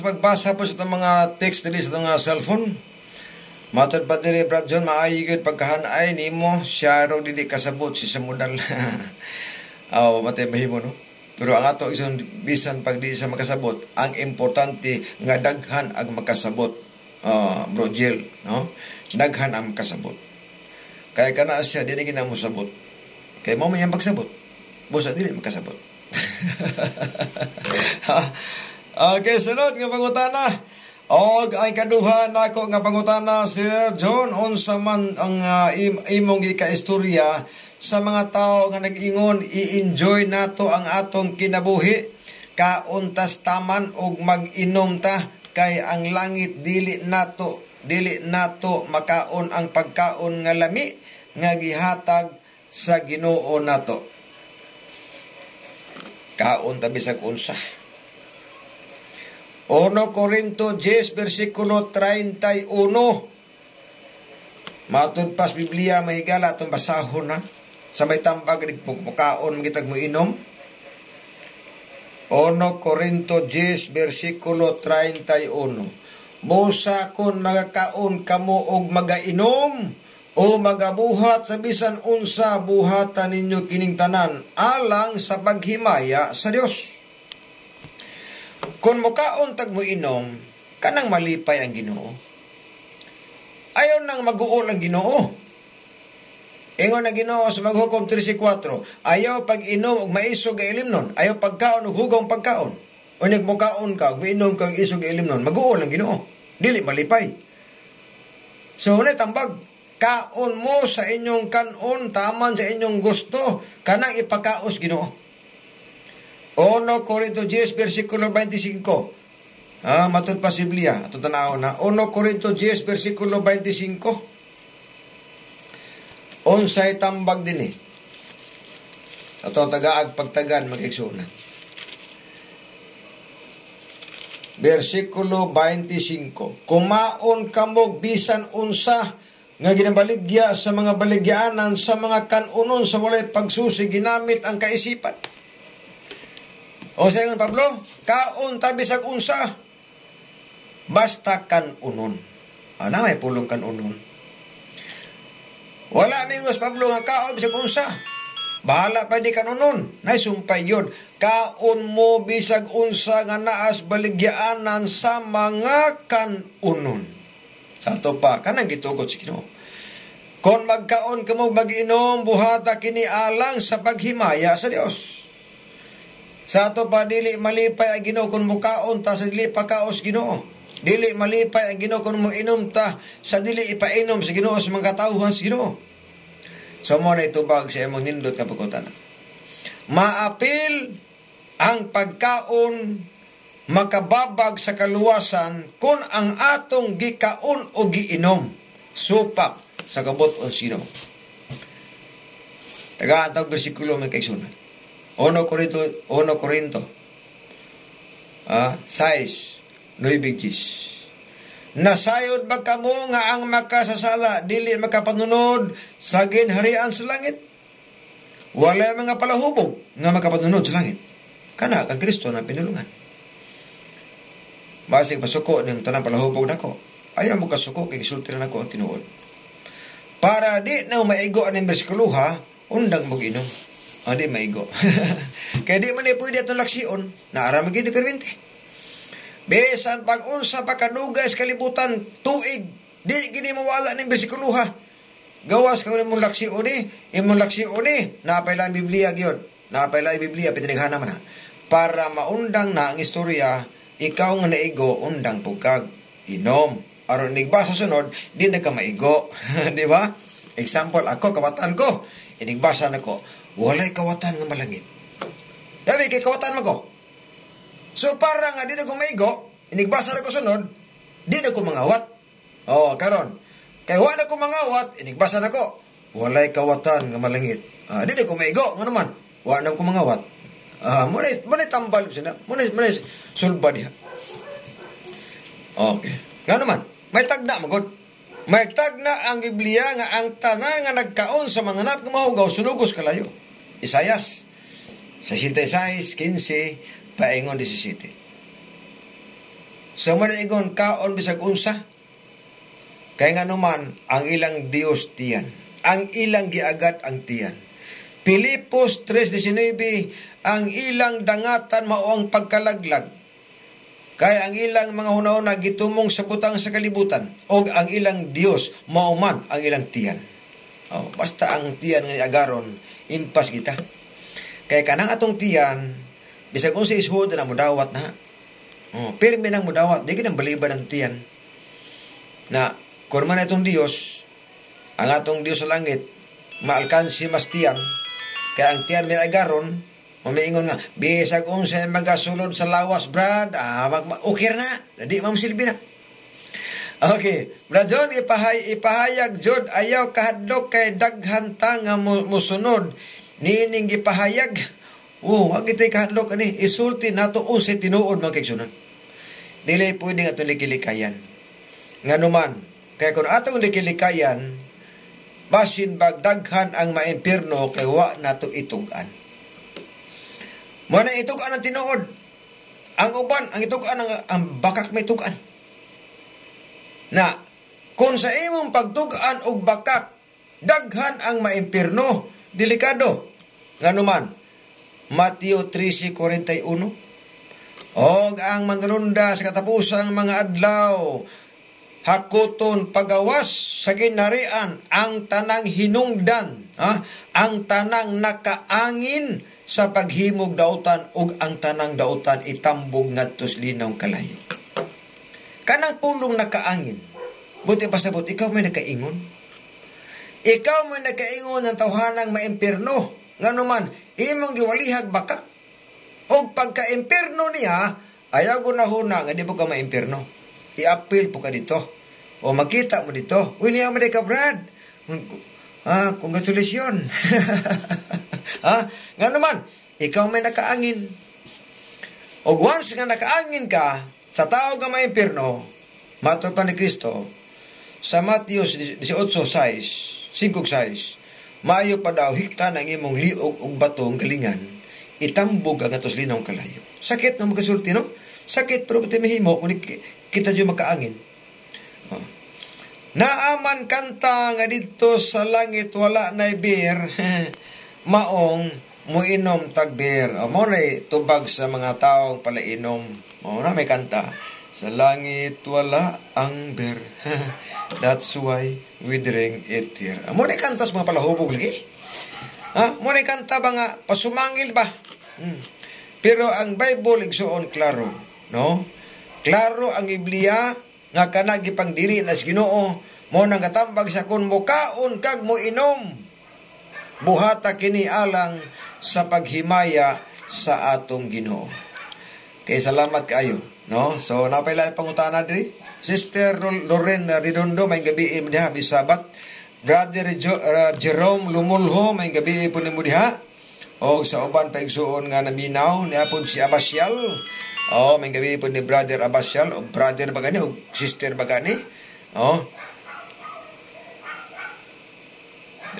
S5: sa pagbasa po sa mga text dili sa itong uh, cellphone. Matod pa diri Brad John, maayo gyud pagkahanay nimo, siya raw dili kasabot si sa modal. Aw, oh, matay bahimo no.
S1: Pero ang ato isang bisan pag di sa makasabot, ang importante nga daghan ang makasabot. Uh, bro Jill, no? Daghan ang makasabot. Kaya kana siya, di na mo sabot. Kaya mo may pagsabot. Busa, dili makasabot. okay, sunod nga pangutana. Og ay kaduha nako nga pangutana Sir John unsa man ang uh, im imong gikaistorya sa mga tao nga nag-ingon i-enjoy nato ang atong kinabuhi. Kauntas taman og mag-inom ta kay ang langit dili nato dili nato makaon ang pagkaon nga lami nga gihatag sa Ginoo nato. Kaon ta bisag unsa 1 Corinto 10 versikulo 31 Matod pas Biblia mahigala atong basahon na. Sa may tambag ni pukaon magitag mo inom. 1 Corinto 10 versikulo 31 Busa kon magakaon kamo og magainom o magabuhat sa bisan unsa buhatan ninyo kining tanan alang sa paghimaya sa Dios kung mukaon tag mo inom, kanang malipay ang ginoo. Ayaw nang mag-uol ang ginoo. Ingon na ginoo sa maghukom 34, ayaw pag inom og maisog ga ilimnon, ayaw pagkaon og hugong pagkaon. O nagmukaon ka, og inom kang isog ga ilimnon, mag-uol ang ginoo. Dili malipay. So, hunay tambag, kaon mo sa inyong kanon, taman sa inyong gusto, kanang ipakaos ginoo. 1 Corinto 10, versikulo 25. Ah, matod pa si Biblia. Ato tanaw na. 1 Corinto 10, versikulo 25. Unsay tambag din eh. Ato tagaag pagtagan mag-igsunan. Versikulo 25. Kumaon kamog bisan unsa nga ginabaligya sa mga baligyaanan sa mga kanunon sa walay pagsusi ginamit ang kaisipan o sa ingon Pablo, kaon tabi sa unsa. Basta kan unon. Ana may pulong kan unon. Wala mingos Pablo nga kaon bisag unsa. Bahala pa di kanunon. Nay sumpay yun. Kaon mo bisag unsa nga naas baligyaanan sa mga kanunon. Sa to pa, kanang gitugot si Ginoo. Kon magkaon ka mo mag-inom, buhata kini alang sa paghimaya sa Dios. Sa ato pa dili malipay ang Ginoo kun mukaon ta sa dili pakaos Ginoo. Dili malipay ang Ginoo kun mo inom ta sa dili ipainom sa Ginoo sa mga katawhan sa Ginoo. So mo na itubag sa imong nindot nga pagkutan. Maapil ang pagkaon makababag sa kaluwasan kung ang atong gikaon o giinom supak sa kabot o sino. Taga atong bersikulo may kaisunan. 1 Corinto, 1 Corinto, ah, 6, 9 Nasayod ba kamo nga ang makasasala dili makapanunod sa ginharian sa langit? Wala mga palahubog nga makapanunod sa langit. Kana kang Kristo na pinulungan. Basig pasuko ng tanang palahubog nako. Ayaw mo kasuko kay sulti na nako ang tinuod. Para di na maigo ang bersikulo ha, undang mo ginom. O di maigo. Kaya di man pwede itong laksiyon, naara magiging di permente. Besan pag unsa pa kadugas kalibutan tuig, di gini mawala ng besikuluha. Gawas ka mong laksiyon ni, imong laksiyon ni, napay lang Biblia gyud. Napay lang Biblia pitinighana man. Para maundang na ang istorya, ikaw nga naigo undang pugkag inom. Aron nigbasa sunod, di na ka maigo. di ba? Example, ako, kawatan ko, inigbasa na ko, walay kawatan nga malangit. Dami kay kawatan mo ko. So para nga di na ko maigo, inigbasa na ko sunod, di na ko mangawat. Oh, karon. Kay wa na ko mangawat, inigbasa na ko. Walay kawatan nga malangit. Ah, di na ko maigo, nga naman. Wa na ko mangawat. Ah, muna muna tambal sina. Muna muna sulba diha. Okay. Nga naman, may tagna magod. May tagna ang Biblia nga ang tanan nga nagkaon sa mga nap nga mahugaw sunugos kalayo. Isayas 66, 15, paingon 17. So manaigon kaon bisag unsa. Kaya nga naman ang ilang Dios tiyan. Ang ilang giagat ang tiyan. Pilipos 3.19 ang ilang dangatan mao ang pagkalaglag kay ang ilang mga hunahuna gitumong sa butang sa kalibutan o ang ilang Dios mao man ang ilang tiyan. Oh, basta ang tiyan nga agaron impas kita. Kay kanang atong tiyan bisag unsa isud na mudawat na. Oh, pirmi nang mudawat di kinang baliban ang tiyan. Na kurma na itong Dios ang atong Dios sa langit maalkansi mas tiyan kay ang tiyan may agaron Umiingon nga, bisag unsa magasulod sa lawas, Brad. Ah, mag, okay na. Di mamsilbi na. Okay. Brad John, ipahay, ipahayag Jod, ayaw kahadlok kay daghan ta nga musunod. Niining gipahayag. Oh, wag itay kahadlok ani. Isulti nato unsay tinuod mga kaigsunan. Dili pwede nga itong likilikayan. Nga numan, kaya kung atong likilikayan, basin bagdaghan ang maimpirno kay wa nato itugan. Mo na itugan ang tinuod. Ang uban, ang itugan ang, ang bakak may tugan. Na kung sa imong pagtugan og bakak, daghan ang maimpirno, delikado. Nganuman, Mateo 13:41 Og ang manrunda sa katapusang mga adlaw, hakuton pagawas sa ginarian ang tanang hinungdan, ha? ang tanang nakaangin sa paghimog dautan ug ang tanang dautan itambog ngadtos linaw kalayo. Kanang pulong nakaangin. Buti pasabot ikaw may nakaingon. Ikaw may nakaingon ng tawhanang maimpirno. Ngano man imong giwalihag baka. Og pagka-impirno niya, ayaw ko na huna nga di po ka maimpirno. I-appeal po ka dito. O makita mo dito. Uy, niya mo ka, Brad. Ah, congratulations. ha? Nga naman, ikaw may nakaangin. O once nga nakaangin ka, sa tao ka may impirno, matod pa ni Kristo, sa Matthew 18.6, 5.6, maayo pa daw hikta ng imong liog ug batong galingan, itambog ang atos linong kalayo. Sakit no magasulti, no? Sakit pero pati mahimo kung kita dyan makaangin. Oh. Naaman kanta nga dito sa langit wala na beer, maong muinom tagbir. O, mo na tubag sa mga taong palainom. Mo na may kanta. Sa langit wala ang ber. That's why we drink it here. Mo na kanta sa mga palahubog lagi. Ha? Mo na kanta ba nga pasumangil ba? Hmm. Pero ang Bible igsuon klaro, no? Klaro ang Biblia nga kana gipang diri na Ginoo mo nang katambag sa kun mukaon kag mo inom buhata kini alang sa paghimaya sa atong Ginoo. Kay salamat kaayo, no? So napay pangutana diri. Sister Loren Redondo may gabi mo diha bisabat. Brother jo, uh, Jerome Lumulho may gabi po ni mo diha. O sa uban pa igsuon nga naminaw niya po si Abasyal. O may gabi po ni Brother Abasyal o brother bagani o sister bagani. O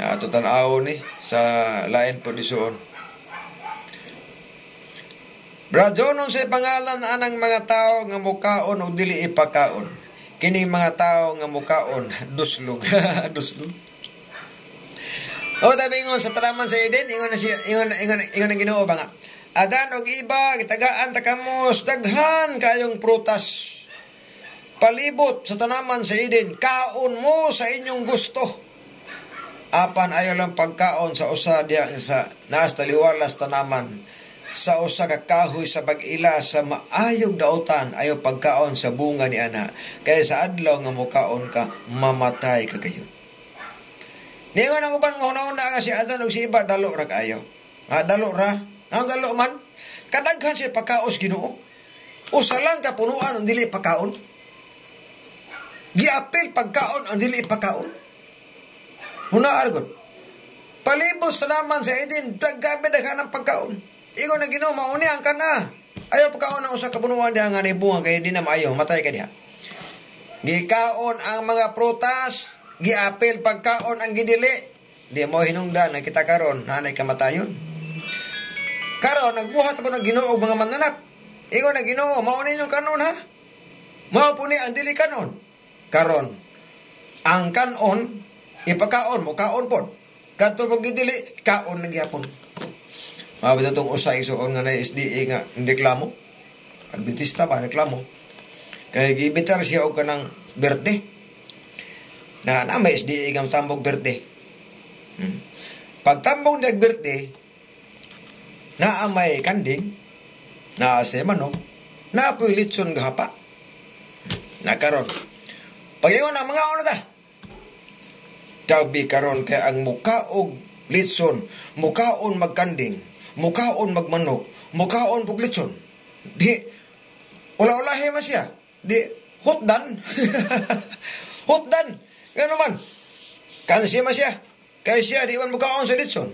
S1: ato tanaw ni sa lain po disuon. Bradyo nun sa pangalan anang mga tao nga mukaon o dili ipakaon. Kini mga tao nga mukaon duslog. duslog. O tabi ingon sa talaman sa Eden, ingon na siya, ingon ingon ingon ang Ginoo ba nga. Adan og iba gitagaan ta kamos daghan kayong prutas. Palibot sa tanaman sa Eden, kaon mo sa inyong gusto apan ayo lang pagkaon sa usa diya sa naas taliwalas tanaman sa usa ka kahoy sa pag-ila sa maayog dautan ayo pagkaon sa bunga ni ana kay sa adlaw nga mukaon ka mamatay ka kayo Ningon ang uban nga una nga si Adan ug si Iba dalo ra kaayo. Ha dalo ra. Ang dalo man kadaghan si pagkaos Ginoo. Usa lang ka punuan ang dili pagkaon. Giapil pagkaon ang dili pagkaon. Huna argon. Palibos sa naman sa Eden, daggabi daghan ng pagkaon. Igo na Ginoo mauni ang kana. Ayaw pagkaon ang usa ka punuan diha nga ni bunga kay di na maayo, matay ka diha. Gikaon ang mga prutas, giapil pagkaon ang gidili. Di mo hinungdan na kita karon nanay kamatayon. Karon nagbuhat ako ng Ginoo mga mananap. Igo na Ginoo, mauni yung kanon ha. Mao puni ang dili kanon. Karon ang kanon ipakaon mo kaon pod kadto pag gidili kaon na
S3: Mabit itong usa isuon nga na SDA nga reklamo. Adventista ba reklamo. Kaya gibitar siya og kanang berde. Na na may SDA nga tambog berde. Hmm. Pag tambog nag berde, na may kanding, na sa manok, na apoy litson gahapa. Nakaron. Pag yun ang mga ono ta. Tabi karon kay ang muka og litson, mukaon magkanding, mukaon magmanok, mukaon pug litson. Di ula-ulahe man siya. Di hutdan. hutdan. Ngano man. Kansi man siya. Kaya siya di man mukaon sa litson.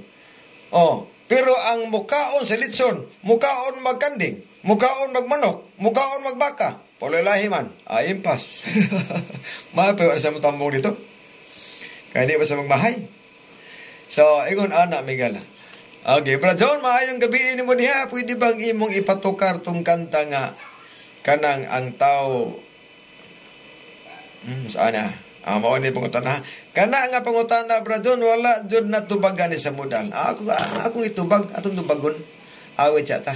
S3: Oh, pero ang mukaon sa litson, mukaon magkanding, mukaon magmanok, mukaon magbaka, Pololahi man, ah, impas. Mapayo sa mo tambong dito. Kaya di ba sa magmahay? So, ingon ana Miguel. Okay, Brad John, maayong gabi ni mo diha. Pwede bang imong ipatukar tong kanta nga kanang ang tao hmm, saan na? Ah, mao ni pangutana. Kana nga pangutana, Brad John, wala jud na tubagan ni sa mudal. Ah, ako akong itubag, atong tubagon. Awit siya ta.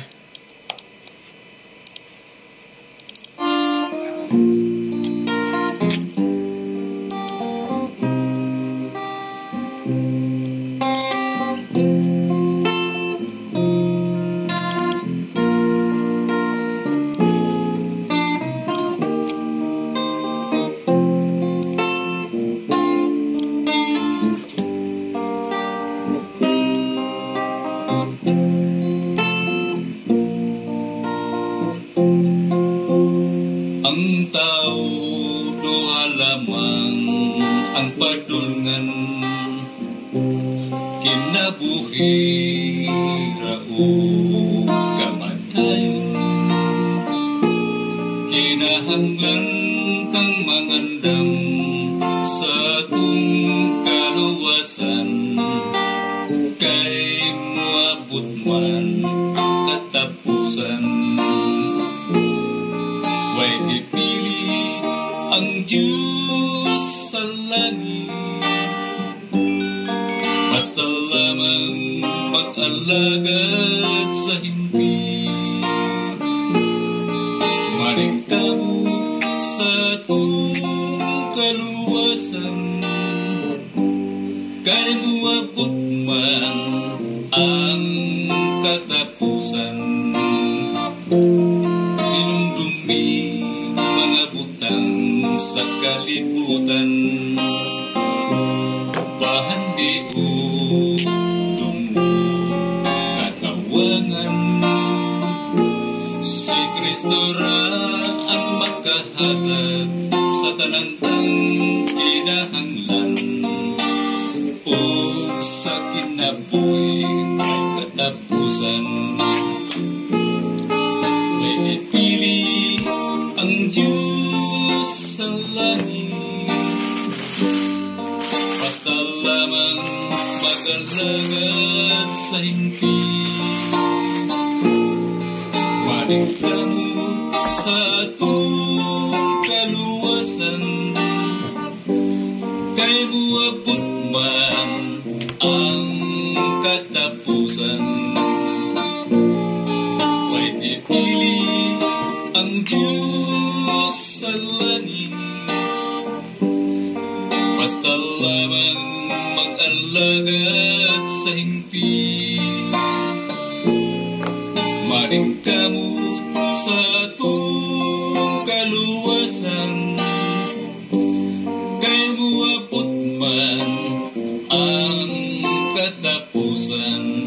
S1: Katapusan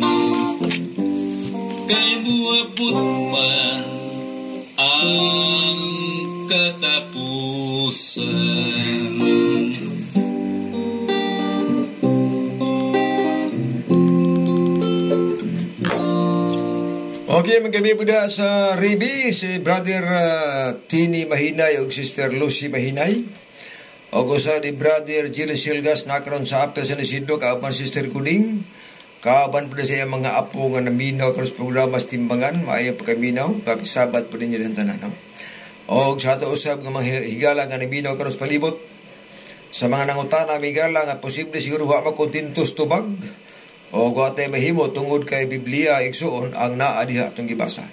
S1: Kay muabot man ang katapusan
S3: Okay, magabi po sa Ribi, si Brother uh, Tini Mahinay o Sister Lucy Mahinay. O sa ni Brother Jerry Silgas nakaroon sa apel sa Nisido, kaaban Sister Kuning. Kaaban po na siya mga apo nga naminaw karon sa programa sa Timbangan, maayo pa kaminaw, kapisabat po ninyo ng tanan. no? O sa ato usab nga mga higala nga naminaw karon sa palibot. Sa mga nangutana, higala nga posible siguro wa makuntintos tubag.
S1: o guwate mahimo tungod kay Biblia igsuon ang naa diha atong gibasa.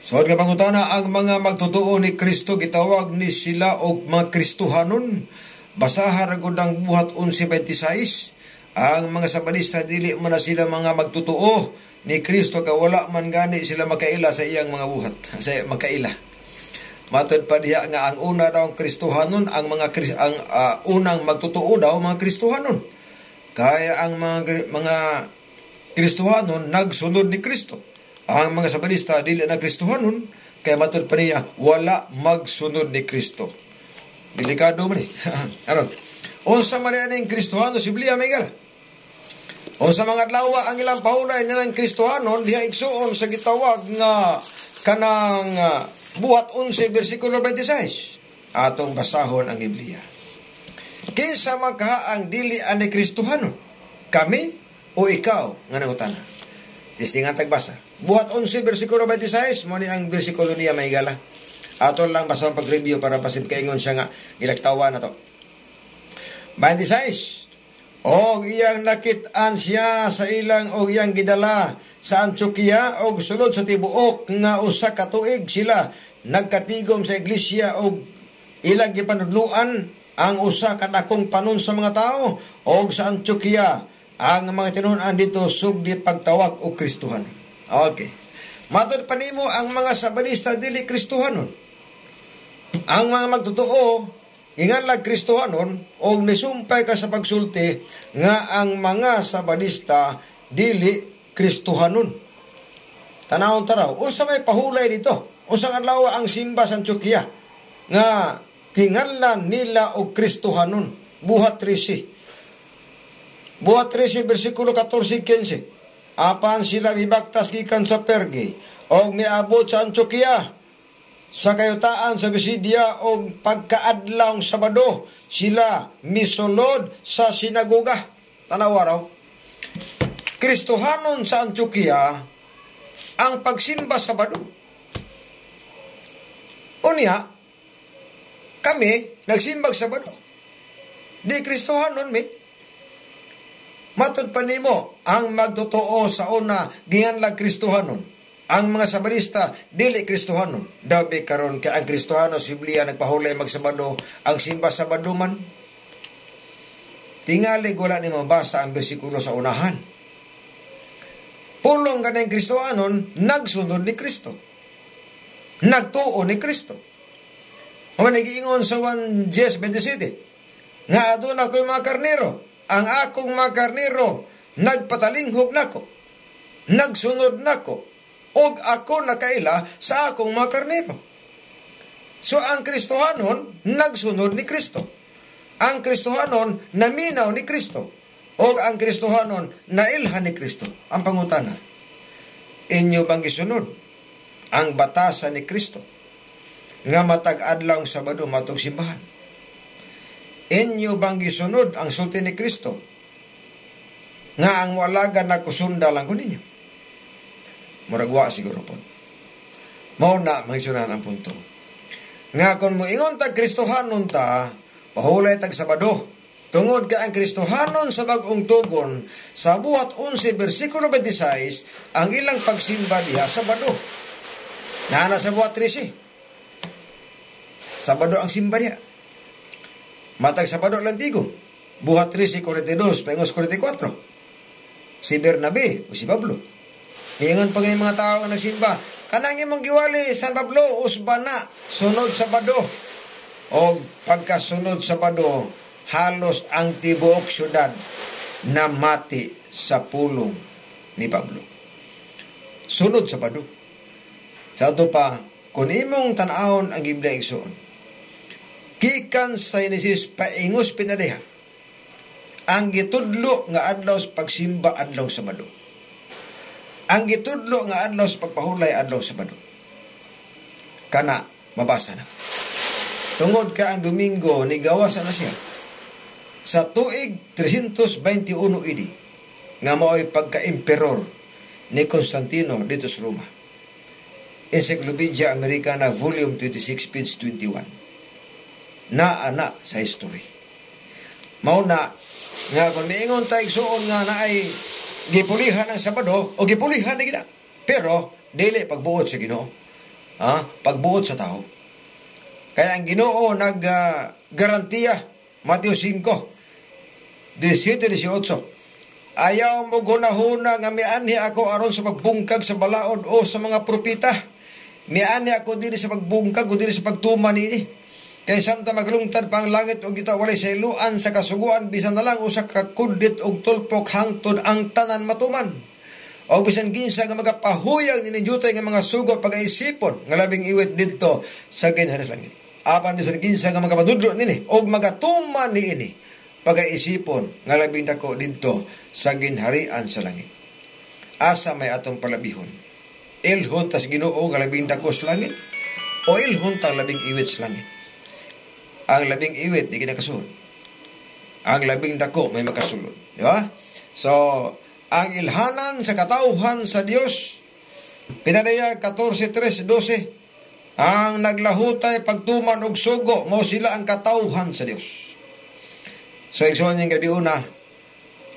S1: So nga pangutana ang mga magtutuo ni Kristo gitawag ni sila og mga Kristohanon. Basaha ra ang buhat 11:26 ang mga sabanista dili man na sila mga magtutuo ni Kristo ka wala man gani sila makaila sa iyang mga buhat sa makaila. Matod pa diha nga ang una daw ang Kristohanon ang mga ang uh, unang magtutuo daw mga Kristohanon. Kaya ang mga mga Kristohanon nagsunod ni Kristo. Ang mga sabanista dili na Kristohanon kay matod pa niya wala magsunod ni Kristo. Delikado man eh. Aron. Unsa man ning Kristohano si may gala. Unsa mga adlaw ang ilang pahulay na ng Kristohanon diha igsuon sa gitawag nga kanang uh, buhat 11 bersikulo 26. Atong basahon ang Biblia. Kinsa magkaha ang dili ani Kristohanon? Kami o ikaw nga nangutana? Tistingan tagbasa. Buhat 11 bersikulo 26 mo ni ang bersikulo niya may gala. Lang basa pag-review para pasib kaingon siya nga ilagtawa na to. 26. Og iyang nakitaan siya sa ilang og iyang gidala sa Antioquia og sulod sa tibuok nga usa ka tuig sila nagkatigom sa iglesia og ilang gipanudluan ang usa ka dakong panon sa mga tao og sa Antioquia ang mga tinunan dito sugdi pagtawag og Kristohan. Okay. Matod pa nimo ang mga sabanista dili Kristohanon. Ang mga magtotoo inganlag Kristohanon og nisumpay ka sa pagsulti nga ang mga sabanista dili Kristohanon. Tanawon taraw, unsa may pahulay dito? Usa adlaw ang simba sa Antioquia nga hinganlan nila og Kristohanon. Buhat 13. Buhat 13 bersikulo 14 15. Apan sila bibaktas gikan sa Perge og miabot sa Antioquia sa kayutaan sa Bisidia og pagkaadlaw Sabado sila misulod sa sinagoga. Tanaw araw. Kristohanon sa Antioquia ang pagsimba Sabado. Unya, kami, nagsimbag Sabado. Di Kristohanon mi. Matod pa nimo ang magtotoo sa una ginganlag Kristohanon. Ang mga sabarista dili Kristohanon. Dabi karon kay ang Kristohano si Biblia nagpahulay magsabado ang simba Sabado man. Tingali wala ni mabasa ang bersikulo sa unahan. Pulong kanang Kristohanon nagsunod ni Kristo. Nagtuo ni Kristo. O nagiingon sa 1 Jes 27. Nga adun ako mga karnero. Ang akong mga karnero nagpatalinghog nako. Nagsunod nako. Og ako nakaila sa akong mga karnero. So ang Kristohanon nagsunod ni Kristo. Ang Kristohanon naminaw ni Kristo. Og ang Kristohanon nailhan ni Kristo. Ang pangutana, inyo bang gisunod ang batasan ni Kristo? nga matag adlaw Sabado matog simbahan. Inyo bang gisunod ang sulti ni Kristo? Nga ang walaga na kusunda lang ko ninyo. Muragwa siguro po. Mao na magsunan ang punto. Nga kung mo ingon tag Kristohanon ta, pahulay tag Sabado. Tungod ka ang Kristohanon sa bagong tugon, sa buhat 11 bersikulo 26, ang ilang pagsimba diha Sabado. Nana sa buhat 13. Sabado ang simba niya. Matag Sabado lang tigo. Buhat 13, 42, pengos 44. Si Bernabe o si Pablo. Iingon pag mga tao nga nagsimba, kanang imong giwali San Pablo usbana sunod Sabado. O pagkasunod Sabado, halos ang tibuok syudad na mati sa pulong ni Pablo. Sunod Sabado. Sa ito pa, kung imong tanahon ang Biblia igsoon, gikan sa Genesis paingos pinadeha ang gitudlo nga adlaw sa pagsimba adlaw Sabado ang gitudlo nga adlaw sa pagpahulay adlaw Sabado kana mabasa na tungod ka ang Domingo ni gawasan na siya sa tuig 321 idi nga mao'y pagka-emperor ni Constantino dito sa Roma. Encyclopedia Americana Volume 26 page 21 na ana sa history. Mao na nga kung miingon tay suon nga naay gipulihan ang Sabado o gipulihan na gina. Pero dili pagbuot sa Ginoo. Ha? Pagbuot sa tao. Kaya ang Ginoo nag uh, garantiya Mateo 5 17-18 Ayaw mo gunahuna nga mianhi ako aron sa pagbungkag sa balaod o sa mga propita. Miani ako diri sa pagbungkag o diri sa pagtuman ini. Kay samta maglungtad pa ang langit og kita walay sa iluan sa kasuguan bisan na lang usa ka kudit og tulpok hangtod ang tanan matuman. O bisan kinsa nga magapahuyag ni jutay nga mga sugo pagaisipon nga labing iwit didto sa ginhanas langit. Apan bisan kinsa nga magapadudlo nini og magatuman ni ini pagaisipon nga labing dako didto sa ginharian sa langit. Asa may atong palabihon. Ilhon tas Ginoo nga labing dako sa langit o ilhon ta labing iwit sa langit. Ang labing iwit di kinakasunod. Ang labing dako may makasulod, di ba? So, ang ilhanan sa katauhan sa Dios Pinadaya 14:3-12 ang naglahutay pagtuman og sugo mo sila ang katauhan sa Dios. So, igsoon yung gabi una,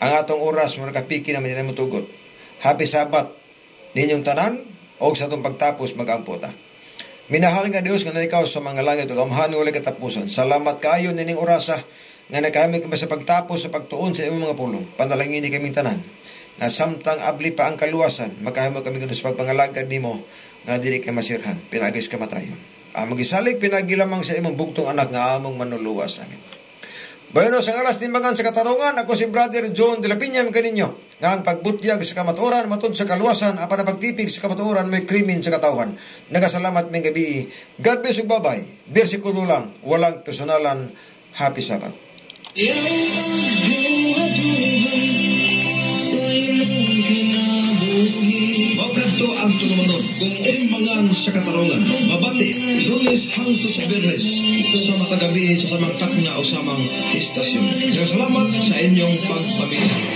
S1: ang atong oras mo nakapiki na may mo tugot. Happy Sabbath ninyong tanan o sa atong pagtapos mag-ampo ta. Minahal nga Dios nga na ikaw sa mga langit ug amhan wala katapusan. Salamat kaayo nining orasa nga nagkami kami sa pagtapos sa pagtuon sa imong mga pulong. Panalangin ni kaming tanan na samtang abli pa ang kaluwasan, makahimo kami kuno sa pagpangalagad nimo nga dili kay masirhan, pinagis kamatayon. Among gisalig pinagilamang sa imong bugtong anak nga among manuluwas amin. Bueno, sa alas timbangan sa katarungan, ako si Brother John de la Piña kaninyo. Nga ang pagbutyag sa kamatuoran, matod sa kaluwasan, apan na pagtipig sa kamatuoran, may krimen sa katawhan. Nagasalamat may gabi. God bless you, bye-bye. Versikulo lang, walang personalan. Happy Sabbath.
S2: Kung imbangan sa katarungan. Mabati, lunes hangtod sa bernes sa matagabi sa samang takna o samang istasyon. Salamat sa inyong pagpamilya.